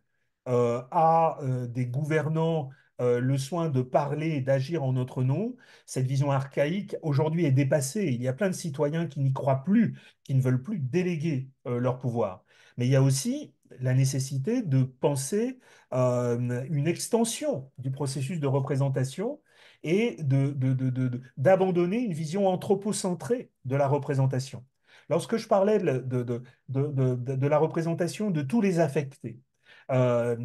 à des gouvernants euh, le soin de parler et d'agir en notre nom, cette vision archaïque aujourd'hui est dépassée. Il y a plein de citoyens qui n'y croient plus, qui ne veulent plus déléguer euh, leur pouvoir. Mais il y a aussi la nécessité de penser euh, une extension du processus de représentation et de, de- d'abandonner une vision anthropocentrée de la représentation. Lorsque je parlais de- de- de- de la représentation de tous les affectés, euh,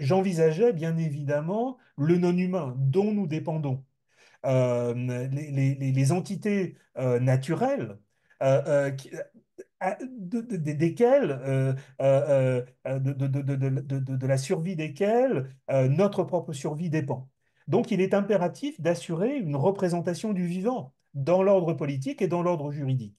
j'envisageais bien évidemment le non-humain dont nous dépendons euh, les, entités naturelles de- de- de- desquelles, de, de- de- de- de- de- de la survie desquelles euh, notre propre survie dépend. Donc il est impératif d'assurer une représentation du vivant dans l'ordre politique et dans l'ordre juridique.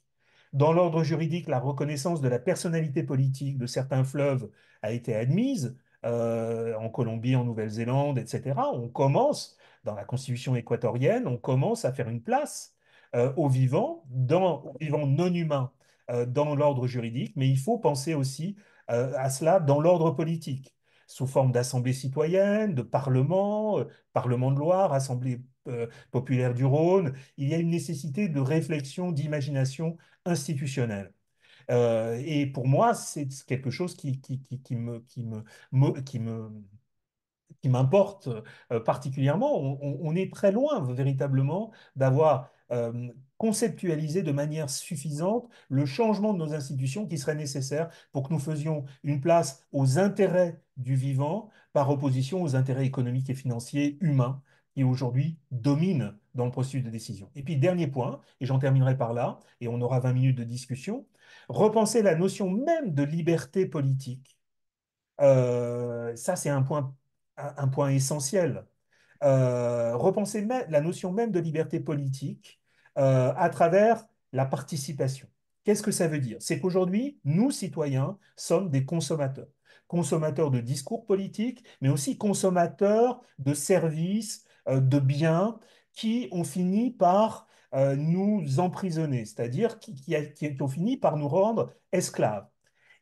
Dans l'ordre juridique, la reconnaissance de la personnalité politique de certains fleuves a été admise, euh, en Colombie, en Nouvelle-Zélande, etc. On commence, dans la constitution équatorienne, on commence à faire une place euh, aux vivants, aux vivants non humains euh, dans l'ordre juridique, mais il faut penser aussi à cela dans l'ordre politique, sous forme d'assemblée citoyenne, de parlement, euh, parlement de Loire, assemblée euh, populaire du Rhône. Il y a une nécessité de réflexion, d'imagination institutionnelle. Euh, et pour moi, c'est quelque chose qui, qui, me, qui me, qui me, qui m'importe euh, particulièrement. On, est très loin véritablement d'avoir conceptualisé de manière suffisante le changement de nos institutions qui serait nécessaire pour que nous faisions une place aux intérêts du vivant par opposition aux intérêts économiques et financiers humains qui aujourd'hui dominent dans le processus de décision. Et puis, dernier point, et j'en terminerai par là, et on aura 20 minutes de discussion, repenser la notion même de liberté politique euh, ça, c'est un point, un, point essentiel. Euh, repenser la notion même de liberté politique euh, à travers la participation. Qu'est-ce que ça veut dire? C'est qu'aujourd'hui, nous, citoyens, sommes des consommateurs. Consommateurs de discours politiques, mais aussi consommateurs de services, euh, de biens qui ont fini par euh, nous emprisonner, c'est-à-dire qui, ont fini par nous rendre esclaves.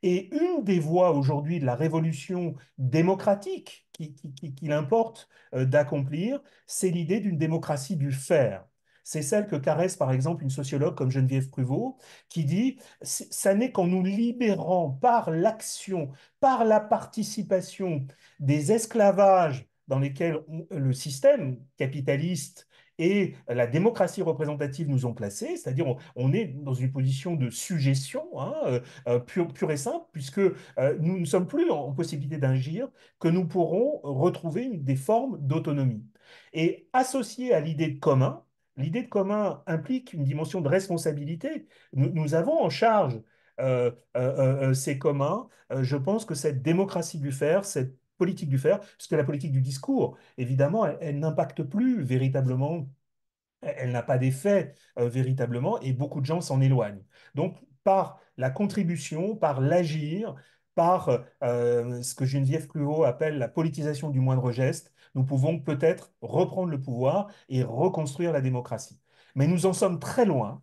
Et une des voies aujourd'hui de la révolution démocratique qui- qui- qui- qu'il importe d'accomplir, c'est l'idée d'une démocratie du faire. C'est celle que caresse par exemple une sociologue comme Geneviève Pruvot, qui dit, "C'est- ça n'est qu'en nous libérant par l'action, par la participation des esclavages dans lesquels le système capitaliste et la démocratie représentative nous ont placés, c'est-à-dire on, est dans une position de suggestion, hein, euh, euh, pure, et simple, puisque euh, nous ne sommes plus en, possibilité d'agir, que nous pourrons retrouver des formes d'autonomie. Et associé à l'idée de commun, l'idée de commun implique une dimension de responsabilité. Nous, avons en charge euh, euh, euh, ces communs. Je pense que cette démocratie du faire, cette politique du faire, puisque la politique du discours, évidemment, elle, n'impacte plus véritablement elle n'a pas d'effet véritablement et beaucoup de gens s'en éloignent. Donc, par la contribution, par l'agir, par euh, ce que Geneviève Cluot appelle la politisation du moindre geste, nous pouvons peut-être reprendre le pouvoir et reconstruire la démocratie. Mais nous en sommes très loin.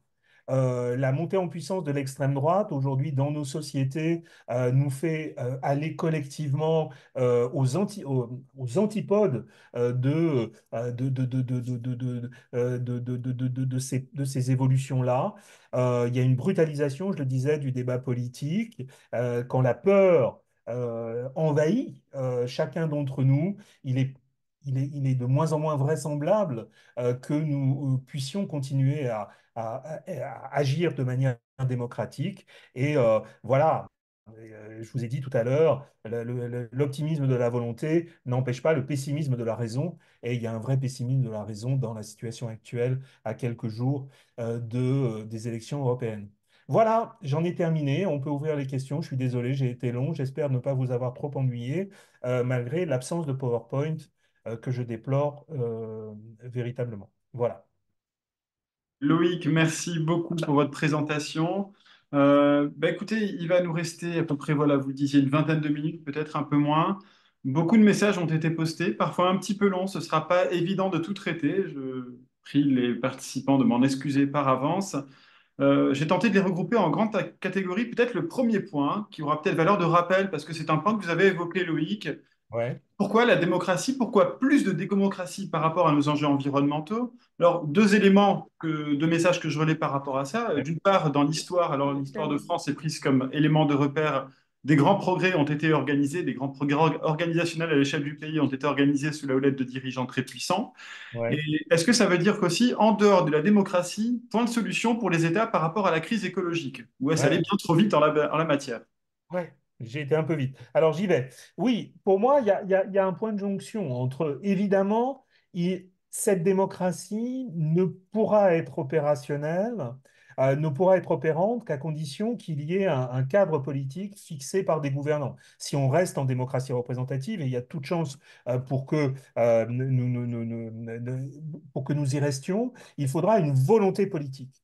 Euh, la montée en puissance de l'extrême droite aujourd'hui dans nos sociétés euh, nous fait euh, aller collectivement euh, aux, aux, antipodes euh, de, euh, euh, ces, évolutions-là. Euh, il y a une brutalisation, je le disais, du débat politique. Euh, quand la peur euh, envahit euh, chacun d'entre nous, il est, il est, de moins en moins vraisemblable euh, que nous euh, puissions continuer à, agir de manière démocratique. Et euh, voilà. Je vous ai dit tout à l'heure, l'optimisme de la volonté n'empêche pas le pessimisme de la raison. Et il y a un vrai pessimisme de la raison dans la situation actuelle, à quelques jours de, des élections européennes. Voilà, j'en ai terminé. On peut ouvrir les questions. Je suis désolé, j'ai été long. J'espère ne pas vous avoir trop ennuyé, malgré l'absence de PowerPoint que je déplore euh, véritablement. Voilà. Loïc, merci beaucoup pour votre présentation. Euh, bah écoutez, il va nous rester à peu près, voilà, vous disiez une vingtaine de minutes, peut-être un peu moins. Beaucoup de messages ont été postés, parfois un petit peu longs. Ce ne sera pas évident de tout traiter. Je prie les participants de m'en excuser par avance. Euh, j'ai tenté de les regrouper en grandes catégories. Peut-être le premier point, qui aura peut-être valeur de rappel, parce que c'est un point que vous avez évoqué, Loïc. Ouais. Pourquoi la démocratie? Pourquoi plus de démocratie par rapport à nos enjeux environnementaux? Alors, deux éléments que, deux messages que je relais par rapport à ça. Euh, D'une part, dans l'histoire, alors l'histoire de France est prise comme élément de repère. Des grands progrès ont été organisés, des grands progrès org- organisationnels à l'échelle du pays ont été organisés sous la houlette de dirigeants très puissants. Et est-ce que ça veut dire qu'aussi, en dehors de la démocratie, point de solution pour les États par rapport à la crise écologique? Ou est-ce aller Ouais. bien trop vite en la, en la matière? Ouais, j'ai été un peu vite. Alors j'y vais. Oui, pour moi, il y a, un point de jonction entre, évidemment, cette démocratie ne pourra être opérationnelle, euh, ne pourra être opérante qu'à condition qu'il y ait un, cadre politique fixé par des gouvernants. Si on reste en démocratie représentative, et il y a toute chance euh, pour que, euh, nous- pour que nous y restions, il faudra une volonté politique.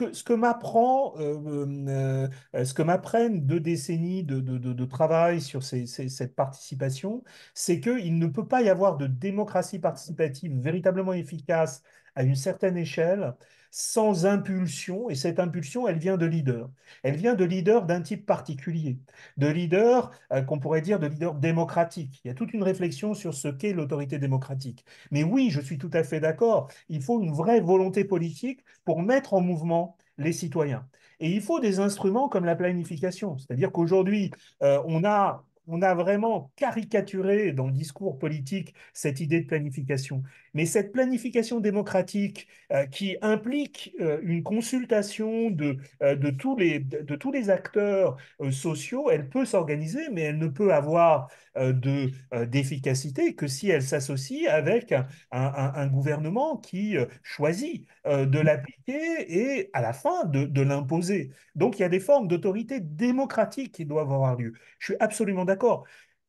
Euh, euh, ce que m'apprennent deux décennies de, travail sur cette participation, c'est qu'il ne peut pas y avoir de démocratie participative véritablement efficace à une certaine échelle sans impulsion, et cette impulsion, elle vient de leaders. Elle vient de leaders d'un type particulier, de leaders euh, qu'on pourrait dire de leaders démocratiques. Il y a toute une réflexion sur ce qu'est l'autorité démocratique. Mais oui, je suis tout à fait d'accord, il faut une vraie volonté politique pour mettre en mouvement les citoyens. Et il faut des instruments comme la planification. C'est-à-dire qu'aujourd'hui, euh, on a, on a vraiment caricaturé dans le discours politique cette idée de planification. Mais cette planification démocratique euh, qui implique euh, une consultation de, euh, de, tous les, de tous les acteurs sociaux, elle peut s'organiser, mais elle ne peut avoir de, d'efficacité que si elle s'associe avec un, un, un gouvernement qui choisit de l'appliquer et à la fin de, de l'imposer. Donc il y a des formes d'autorité démocratique qui doivent avoir lieu. Je suis absolument d'accord.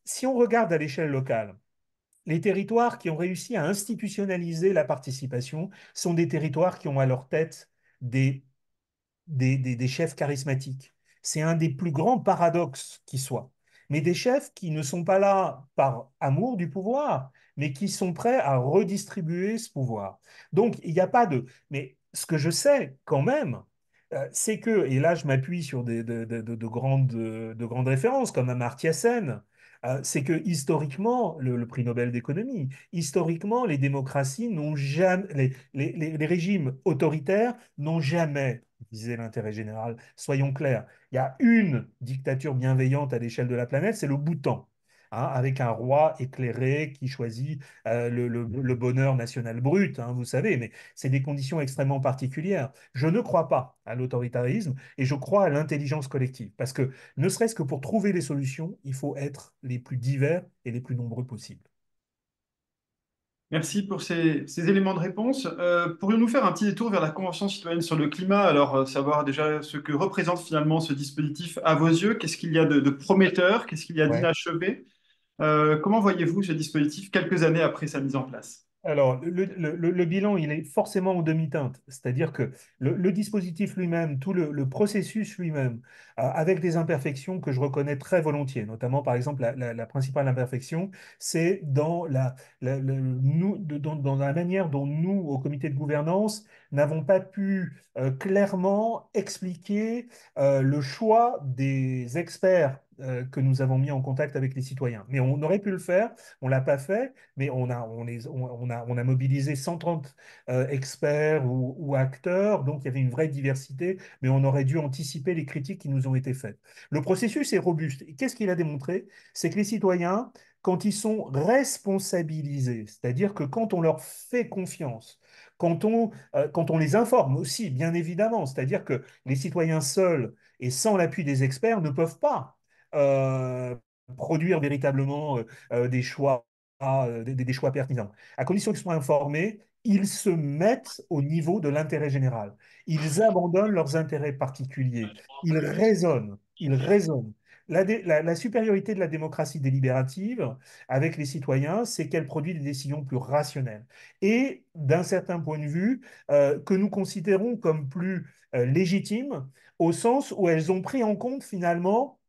Si on regarde à l'échelle locale, les territoires qui ont réussi à institutionnaliser la participation sont des territoires qui ont à leur tête des chefs charismatiques. C'est un des plus grands paradoxes qui soit. Mais des chefs qui ne sont pas là par amour du pouvoir, mais qui sont prêts à redistribuer ce pouvoir. Donc, il n'y a pas de... Mais ce que je sais quand même, c'est que, et là je m'appuie sur de, de, de, de, grandes, de grandes références comme Amartya Sen, euh, c'est que historiquement, le, prix Nobel d'économie, historiquement, les démocraties n'ont jamais, les, régimes autoritaires n'ont jamais visé l'intérêt général. Soyons clairs, il y a une dictature bienveillante à l'échelle de la planète, c'est le Bhoutan. Hein, avec un roi éclairé qui choisit euh, le, le, le, bonheur national brut, hein, vous savez, mais c'est des conditions extrêmement particulières. Je ne crois pas à l'autoritarisme et je crois à l'intelligence collective, parce que ne serait-ce que pour trouver les solutions, il faut être les plus divers et les plus nombreux possibles. Merci pour ces, ces, éléments de réponse. Euh, Pourrions-nous faire un petit détour vers la Convention citoyenne sur le climat? Alors, euh, savoir déjà ce que représente finalement ce dispositif à vos yeux. Qu'est-ce qu'il y a de, de prometteur? Qu'est-ce qu'il y a Ouais. d'inachevé? Euh, Comment voyez-vous ce dispositif quelques années après sa mise en place? Alors, le, bilan, il est forcément en demi-teinte. C'est-à-dire que le, dispositif lui-même, tout le, processus lui-même, euh, avec des imperfections que je reconnais très volontiers, notamment, par exemple, la, principale imperfection, c'est dans la, manière dont nous, au comité de gouvernance, n'avons pas pu euh, clairement expliquer le choix des experts euh, que nous avons mis en contact avec les citoyens. Mais on aurait pu le faire, on ne l'a pas fait, mais on a, on, a, mobilisé 130 euh, experts ou, acteurs, donc il y avait une vraie diversité, mais on aurait dû anticiper les critiques qui nous ont été faites. Le processus est robuste. Qu'est-ce qu'il a démontré? C'est que les citoyens, quand ils sont responsabilisés, c'est-à-dire que quand on leur fait confiance, quand on, euh, quand on les informe aussi, bien évidemment, c'est-à-dire que les citoyens seuls et sans l'appui des experts ne peuvent pas produire véritablement euh, des choix euh, des, choix pertinents. À condition qu'ils soient informés, ils se mettent au niveau de l'intérêt général. Ils abandonnent leurs intérêts particuliers. Ils raisonnent. Ils raisonnent. La, supériorité de la démocratie délibérative avec les citoyens, c'est qu'elle produit des décisions plus rationnelles et, d'un certain point de vue, euh, que nous considérons comme plus euh, légitimes, au sens où elles ont pris en compte finalement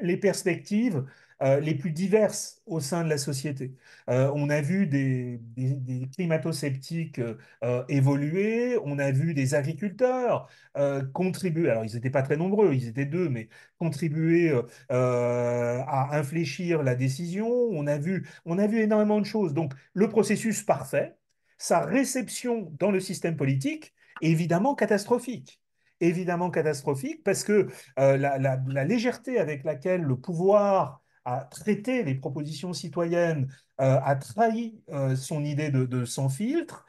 les perspectives euh, les plus diverses au sein de la société. Euh, on a vu des, des, climato-sceptiques euh, évoluer, on a vu des agriculteurs contribuer, alors ils n'étaient pas très nombreux, ils étaient deux, mais contribuer à infléchir la décision, on a, vu, on a vu énormément de choses. Donc le processus parfait, sa réception dans le système politique est évidemment catastrophique évidemment catastrophique parce que euh, la, légèreté avec laquelle le pouvoir a traité les propositions citoyennes euh, a trahi euh, son idée de, sans filtre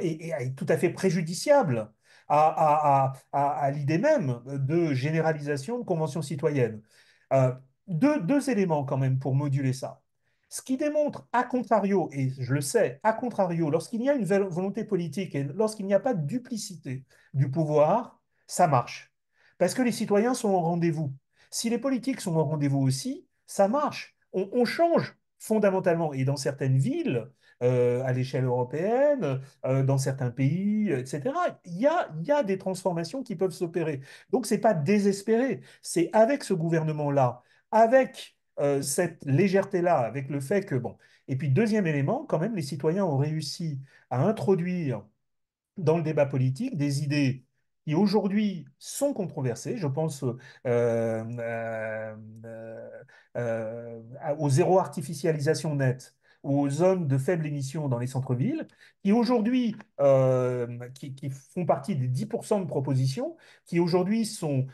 et, est tout à fait préjudiciable à l'idée même de généralisation de conventions citoyennes. Deux, deux éléments quand même pour moduler ça. Ce qui démontre, à contrario, et je le sais, à contrario, lorsqu'il y a une volonté politique et lorsqu'il n'y a pas de duplicité du pouvoir, ça marche. Parce que les citoyens sont au rendez-vous. Si les politiques sont au rendez-vous aussi, ça marche. On, change fondamentalement, et dans certaines villes, euh, à l'échelle européenne, euh, dans certains pays, etc., il y a, il y a des transformations qui peuvent s'opérer. Donc, ce n'est pas désespéré. C'est avec ce gouvernement-là, avec euh, cette légèreté-là, avec le fait que, bon. Et puis, deuxième élément, quand même, les citoyens ont réussi à introduire dans le débat politique des idées qui aujourd'hui sont controversées. Je pense euh, euh, euh, au zéro artificialisation nette aux zones de faible émission dans les centres-villes, qui aujourd'hui font partie des 10% de propositions, qui aujourd'hui sont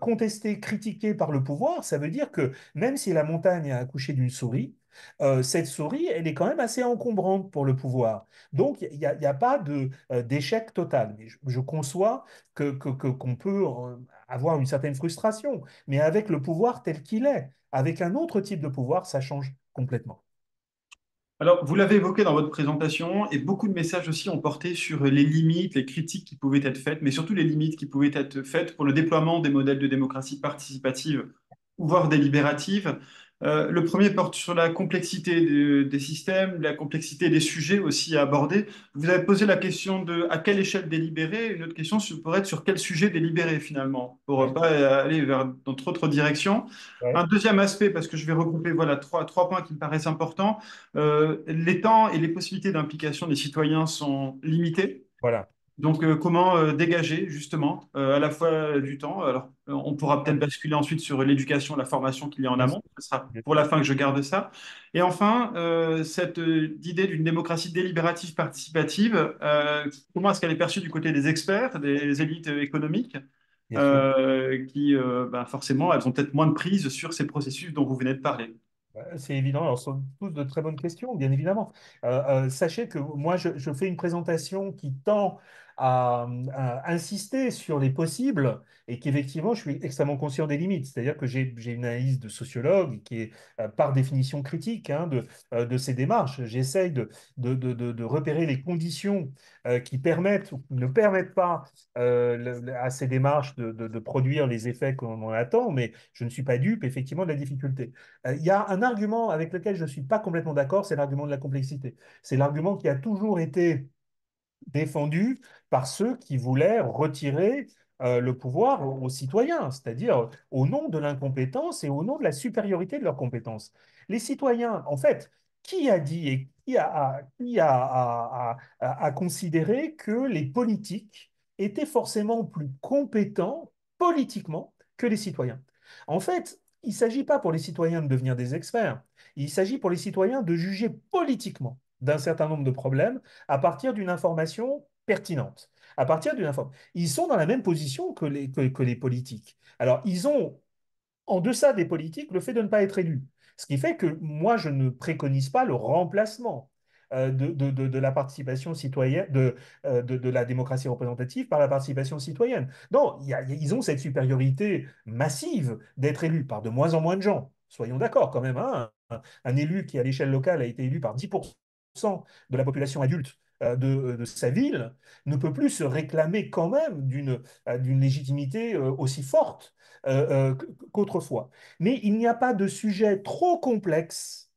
contestées, critiquées par le pouvoir. Ça veut dire que même si la montagne a accouché d'une souris, euh, cette souris, elle est quand même assez encombrante pour le pouvoir. Donc, il n'y a, pas euh, d'échec total. Mais je, conçois qu'on que, que, peut euh, avoir une certaine frustration. Mais avec le pouvoir tel qu'il est, avec un autre type de pouvoir, ça change complètement. Alors, vous l'avez évoqué dans votre présentation, et beaucoup de messages aussi ont porté sur les limites, les critiques qui pouvaient être faites, mais surtout les limites qui pouvaient être faites pour le déploiement des modèles de démocratie participative, voire délibérative. Euh, le premier porte sur la complexité des systèmes, la complexité des sujets aussi à aborder. Vous avez posé la question de à quelle échelle délibérer. Une autre question pourrait être sur quel sujet délibérer finalement, pour ne pas aller vers d'autres directions. Un deuxième aspect, parce que je vais regrouper voilà, trois, trois points qui me paraissent importants. Euh, les temps et les possibilités d'implication des citoyens sont limités. Voilà. Donc, euh, comment euh, dégager justement euh, à la fois du temps Alors, on pourra peut-être basculer ensuite sur l'éducation, la formation qu'il y a en amont. Ce sera pour la fin que je garde ça. Et enfin, cette idée d'une démocratie délibérative participative, comment est-ce qu'elle est perçue du côté des experts, des élites économiques qui, ben, forcément, elles ont peut-être moins de prise sur ces processus dont vous venez de parler c'est évident, alors ce sont tous de très bonnes questions, bien évidemment. sachez que moi, je, je, fais une présentation qui tend à, insister sur les possibles et qu'effectivement, je suis extrêmement conscient des limites. C'est-à-dire que j'ai une analyse de sociologue qui est euh, par définition critique hein, de, euh, de ces démarches. J'essaye de, repérer les conditions euh, qui permettent ou ne permettent pas à ces démarches de, produire les effets qu'on en attend, mais je ne suis pas dupe effectivement de la difficulté. Il y a un argument avec lequel je ne suis pas complètement d'accord, c'est l'argument de la complexité. C'est l'argument qui a toujours été défendu par ceux qui voulaient retirer euh, le pouvoir aux, citoyens, c'est-à-dire au nom de l'incompétence et au nom de la supériorité de leurs compétences. Les citoyens, en fait, qui a dit et qui a, qui a, a, considéré que les politiques étaient forcément plus compétents politiquement que les citoyens? En fait, il ne s'agit pas pour les citoyens de devenir des experts, il s'agit pour les citoyens de juger politiquement d'un certain nombre de problèmes à partir d'une information pertinente. À partir d'une. Ils sont dans la même position que les, que, les politiques. Alors, ils ont en deçà des politiques le fait de ne pas être élus. Ce qui fait que moi, je ne préconise pas le remplacement euh, de, de, de, la participation citoyenne, de, euh, de, la démocratie représentative par la participation citoyenne. Non, ils ont cette supériorité massive d'être élus par de moins en moins de gens. Soyons d'accord quand même. Hein un, un élu qui, à l'échelle locale, a été élu par 10% de la population adulte euh, de, de, sa ville ne peut plus se réclamer quand même d'une euh, légitimité euh, aussi forte qu'autrefois. Mais il n'y a pas de sujet trop complexe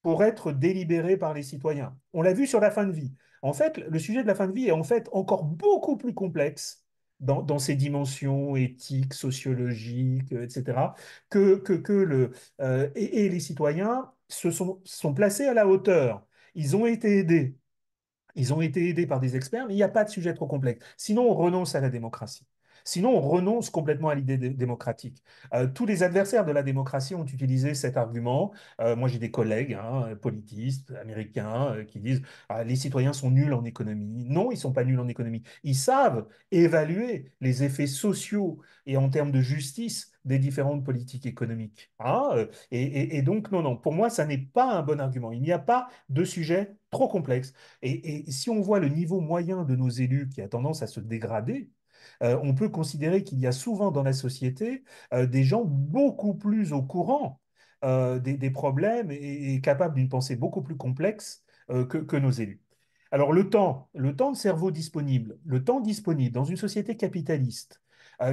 pour être délibéré par les citoyens. On l'a vu sur la fin de vie. En fait, le sujet de la fin de vie est en fait encore beaucoup plus complexe dans, ses dimensions éthiques, sociologiques, etc., que, que le, et, et, les citoyens se sont, sont placés à la hauteur ils ont été aidés. Ils ont été aidés par des experts, mais il n'y a pas de sujet trop complexe. Sinon, on renonce à la démocratie. Sinon, on renonce complètement à l'idée démocratique. Euh, tous les adversaires de la démocratie ont utilisé cet argument. Euh, moi, j'ai des collègues hein, politistes américains euh, qui disent ah, les citoyens sont nuls en économie. Non, ils ne sont pas nuls en économie. Ils savent évaluer les effets sociaux et en termes de justice des différentes politiques économiques. Hein, et, donc, non, non, pour moi, ça n'est pas un bon argument. Il n'y a pas de sujet trop complexe. Et si on voit le niveau moyen de nos élus qui a tendance à se dégrader, euh, on peut considérer qu'il y a souvent dans la société euh, des gens beaucoup plus au courant euh, des, problèmes et, capables d'une pensée beaucoup plus complexe que, nos élus. Alors le temps, le temps de cerveau disponible, le temps disponible dans une société capitaliste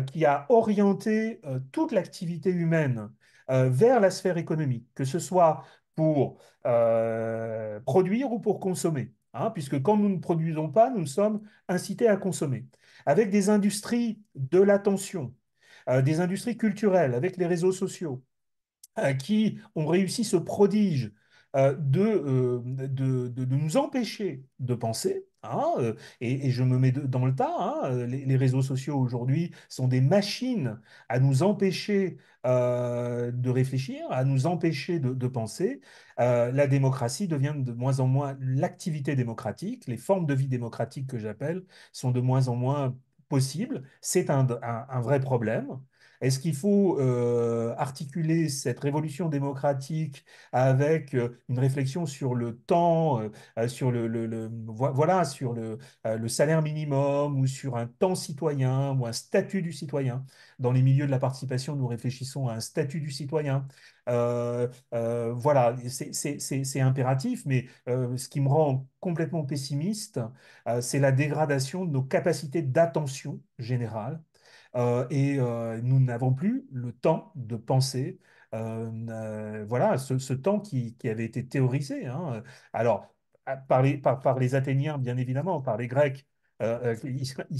qui a orienté toute l'activité humaine vers la sphère économique, que ce soit pour produire ou pour consommer. Hein, puisque quand nous ne produisons pas, nous sommes incités à consommer. Avec des industries de l'attention, euh, des industries culturelles, avec les réseaux sociaux, euh, qui ont réussi ce prodige euh, de, de, de, de, nous empêcher de penser. Hein, et, et, je me mets dans le tas. Hein, les, réseaux sociaux aujourd'hui sont des machines à nous empêcher euh, de réfléchir, à nous empêcher de, penser. Euh, la démocratie devient de moins en moins l'activité démocratique. Les formes de vie démocratique que j'appelle sont de moins en moins possibles. C'est un vrai problème. Est-ce qu'il faut euh, articuler cette révolution démocratique avec euh, une réflexion sur le temps, sur le, salaire minimum ou sur un temps citoyen ou un statut du citoyen? Dans les milieux de la participation, nous réfléchissons à un statut du citoyen. Euh, voilà, c'est impératif, mais ce qui me rend complètement pessimiste, c'est la dégradation de nos capacités d'attention générale et euh, nous n'avons plus le temps de penser. Euh, voilà, ce, temps qui, avait été théorisé. Hein. Alors, par les, Athéniens, bien évidemment, par les Grecs, ils il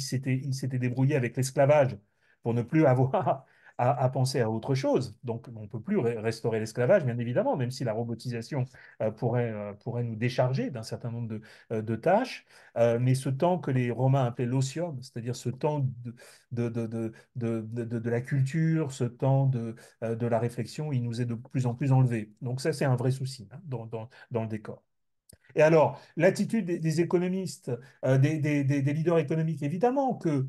s'étaient débrouillés avec l'esclavage pour ne plus avoir à, penser à autre chose. Donc, on ne peut plus restaurer l'esclavage, bien évidemment, même si la robotisation euh, pourrait, euh, pourrait nous décharger d'un certain nombre de, euh, tâches. mais ce temps que les Romains appelaient l'osium, c'est-à-dire ce temps de, de, de, la culture, ce temps de, de la réflexion, il nous est de plus en plus enlevé. Donc ça, c'est un vrai souci hein, dans, dans, dans le décor. Et alors, l'attitude des, économistes, des, des, leaders économiques, évidemment que,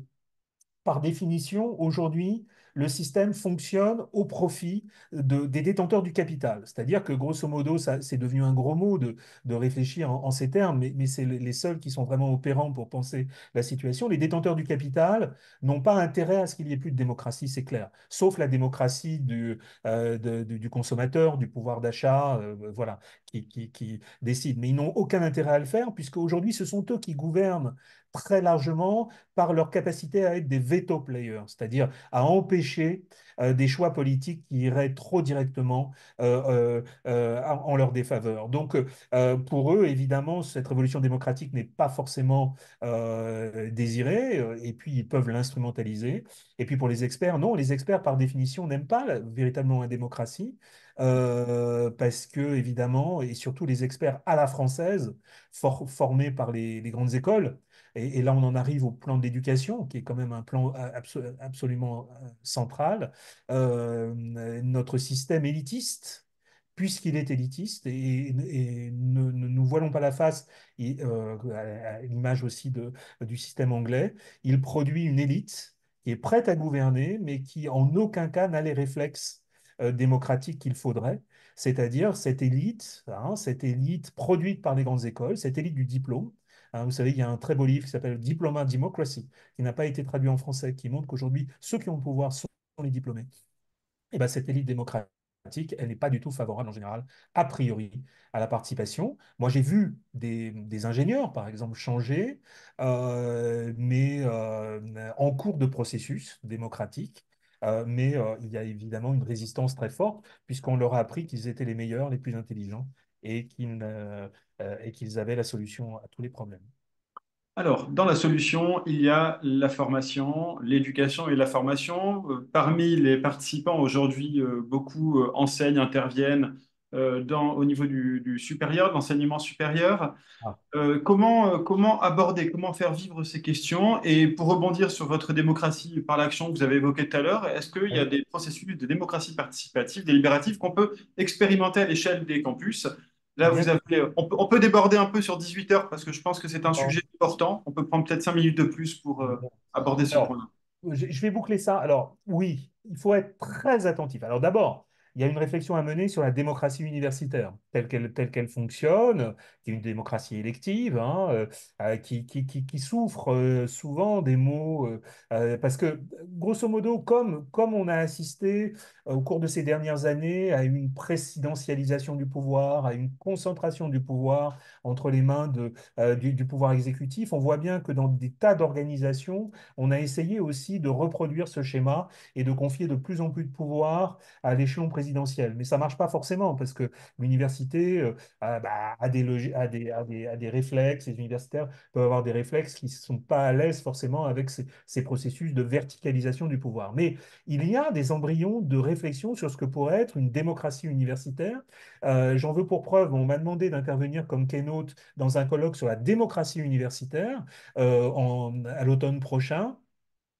par définition, aujourd'hui, le système fonctionne au profit de, des détenteurs du capital. C'est-à-dire que, grosso modo, c'est devenu un gros mot de, réfléchir en, ces termes, mais, c'est les seuls qui sont vraiment opérants pour penser la situation. Les détenteurs du capital n'ont pas intérêt à ce qu'il y ait plus de démocratie, c'est clair. Sauf la démocratie du, euh, consommateur, du pouvoir d'achat, euh, voilà, qui, qui, qui décide. Mais ils n'ont aucun intérêt à le faire, puisque aujourd'hui, ce sont eux qui gouvernent très largement par leur capacité à être des veto players, c'est-à-dire à empêcher euh, des choix politiques qui iraient trop directement euh, euh, en leur défaveur. Donc, pour eux, évidemment, cette révolution démocratique n'est pas forcément désirée, et puis ils peuvent l'instrumentaliser. Et puis pour les experts, non, les experts, par définition, n'aiment pas véritablement la démocratie. Parce que, évidemment, et surtout les experts à la française, for formés par les grandes écoles, et, là on en arrive au plan d'éducation, qui est quand même un plan abso absolument euh, central, euh, notre système élitiste, puisqu'il est élitiste, et, et ne, nous voilons pas la face, euh, à l'image aussi de, du système anglais, il produit une élite qui est prête à gouverner, mais qui en aucun cas n'a les réflexes euh, démocratique qu'il faudrait, c'est-à-dire cette élite, hein, cette élite produite par les grandes écoles, cette élite du diplôme. Hein, vous savez, il y a un très beau livre qui s'appelle Diploma Democracy, qui n'a pas été traduit en français, qui montre qu'aujourd'hui, ceux qui ont le pouvoir sont les diplômés. Et bien, cette élite démocratique, elle n'est pas du tout favorable en général, a priori, à la participation. Moi, j'ai vu des, ingénieurs, par exemple, changer, euh, mais euh, en cours de processus démocratique. Euh, mais il y a évidemment une résistance très forte, puisqu'on leur a appris qu'ils étaient les meilleurs, les plus intelligents, et qu'ils euh, qu avaient la solution à tous les problèmes. Alors, dans la solution, il y a la formation, l'éducation et la formation. Parmi les participants aujourd'hui, beaucoup enseignent, interviennent dans, au niveau du, du supérieur, de l'enseignement supérieur. Ah. Euh, comment, euh, comment aborder, comment faire vivre ces questions? Et pour rebondir sur votre démocratie par l'action que vous avez évoquée tout à l'heure, est-ce qu'il y a des processus de démocratie participative, délibérative qu'on peut expérimenter à l'échelle des campus? Là, vous avez, on, peut, on, peut, déborder un peu sur 18 heures parce que je pense que c'est un sujet important. On peut prendre peut-être 5 minutes de plus pour euh, aborder ce point-là. Je vais boucler ça. Alors, oui, il faut être très attentif. Alors, d'abord, il y a une réflexion à mener sur la démocratie universitaire, telle qu'elle fonctionne, qui est une démocratie élective, hein, euh, euh, qui, souffre euh, souvent des mots, parce que, grosso modo, comme, comme on a assisté au cours de ces dernières années à une présidentialisation du pouvoir, à une concentration du pouvoir entre les mains du, du pouvoir exécutif, on voit bien que dans des tas d'organisations, on a essayé aussi de reproduire ce schéma et de confier de plus en plus de pouvoir à l'échelon présidentiel Mais ça ne marche pas forcément parce que l'université a, des, réflexes, les universitaires peuvent avoir des réflexes qui ne sont pas à l'aise forcément avec ces, ces processus de verticalisation du pouvoir. Mais il y a des embryons de réflexion sur ce que pourrait être une démocratie universitaire. Euh, j'en veux pour preuve, on m'a demandé d'intervenir comme keynote dans un colloque sur la démocratie universitaire euh, à l'automne prochain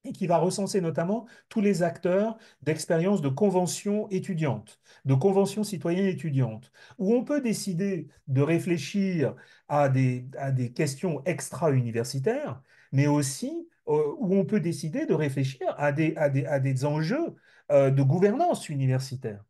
et qui va recenser notamment tous les acteurs d'expériences de conventions étudiantes, de conventions citoyennes étudiantes, où on peut décider de réfléchir à des, à des questions extra-universitaires, mais aussi euh, où on peut décider de réfléchir à des, à des, à des enjeux euh, de gouvernance universitaire.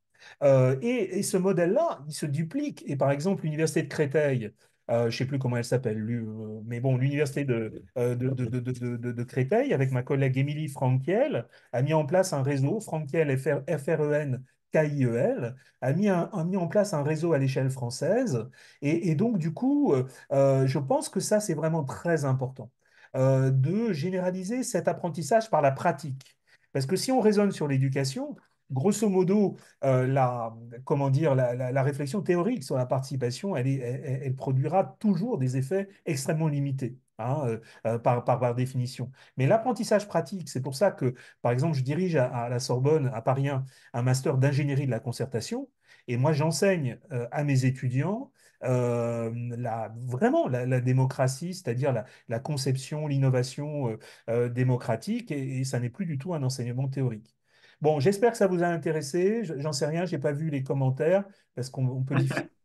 Euh, et, et ce modèle-là, il se duplique. Et par exemple, l'université de Créteil, je ne sais plus comment elle s'appelle, euh, mais bon, l'université de, euh, de, de, Créteil, avec ma collègue Émilie Franquiel, a mis en place un réseau, Franquiel, FR, F-R-E-N, K-I-E-L, a mis, un- a mis en place un réseau à l'échelle française. Et, donc, du coup, euh, euh, je pense que ça, c'est vraiment très important, euh, de généraliser cet apprentissage par la pratique. Parce que si on raisonne sur l'éducation, grosso modo, euh, la, comment dire, la, réflexion théorique sur la participation, elle, produira toujours des effets extrêmement limités. hein, euh, euh, par, définition. Mais l'apprentissage pratique, c'est pour ça que, par exemple, je dirige à, la Sorbonne, à Paris 1, un master d'ingénierie de la concertation, et moi j'enseigne à mes étudiants la, vraiment la, démocratie, c'est-à-dire la, conception, l'innovation démocratique, et ça n'est plus du tout un enseignement théorique. Bon, j'espère que ça vous a intéressé. Je- J'en sais rien, j'ai pas vu les commentaires parce qu'on on peut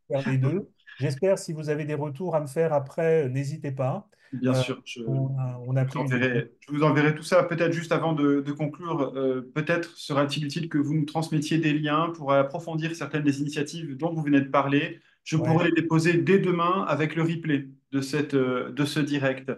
faire *laughs* les deux. J'espère si vous avez des retours à me faire après, euh, n'hésitez pas. Bien Euh, sûr, je, on a, on a je vous enverrai, je vous enverrai tout ça. Peut-être juste avant de, de conclure, euh, peut-être sera-t-il utile que vous nous transmettiez des liens pour approfondir certaines des initiatives dont vous venez de parler. Je Ouais, pourrai les déposer dès demain avec le replay de cette, euh, de ce direct.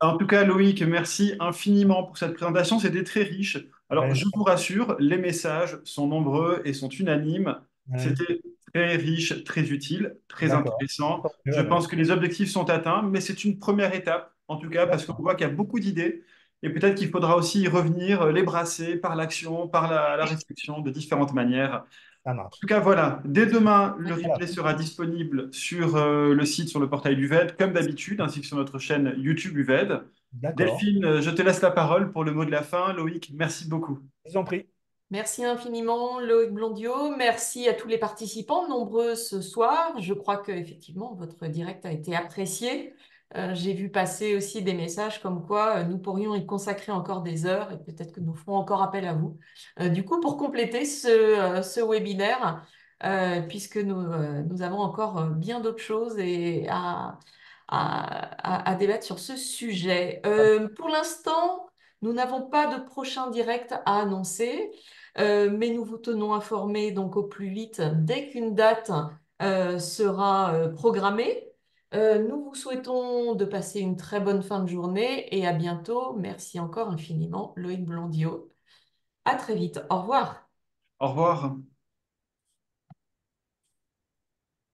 En tout cas, Loïc, merci infiniment pour cette présentation. C'était très riche. Alors, je vous rassure, les messages sont nombreux et sont unanimes. ouais, C'était très riche, très utile, très intéressant. Je pense que les objectifs sont atteints, mais c'est une première étape, en tout cas, parce qu'on voit qu'il y a beaucoup d'idées. Et peut-être qu'il faudra aussi y revenir, les brasser par l'action, par la, la réflexion, de différentes manières. En tout cas, voilà, dès demain, le replay sera disponible sur euh, le site, sur le portail UVED, comme d'habitude, ainsi que sur notre chaîne YouTube UVED. Delphine, euh, je te laisse la parole pour le mot de la fin. Loïc, merci beaucoup. Je vous en prie. Merci infiniment, Loïc Blondiot. Merci à tous les participants, nombreux ce soir. Je crois que effectivement votre direct a été apprécié. Euh, j'ai vu passer aussi des messages comme quoi euh, nous pourrions y consacrer encore des heures et peut-être que nous ferons encore appel à vous. Euh, du coup, pour compléter ce, euh, ce webinaire, euh, puisque nous, euh, nous avons encore euh, bien d'autres choses et à, à, à- à débattre sur ce sujet. Euh, pour l'instant, nous n'avons pas de prochain direct à annoncer. Euh, mais nous vous tenons informés donc au plus vite dès qu'une date euh, sera programmée. Nous vous souhaitons de passer une très bonne fin de journée et à bientôt. Merci encore infiniment, Loïc Blondiot. À très vite. Au revoir. Au revoir.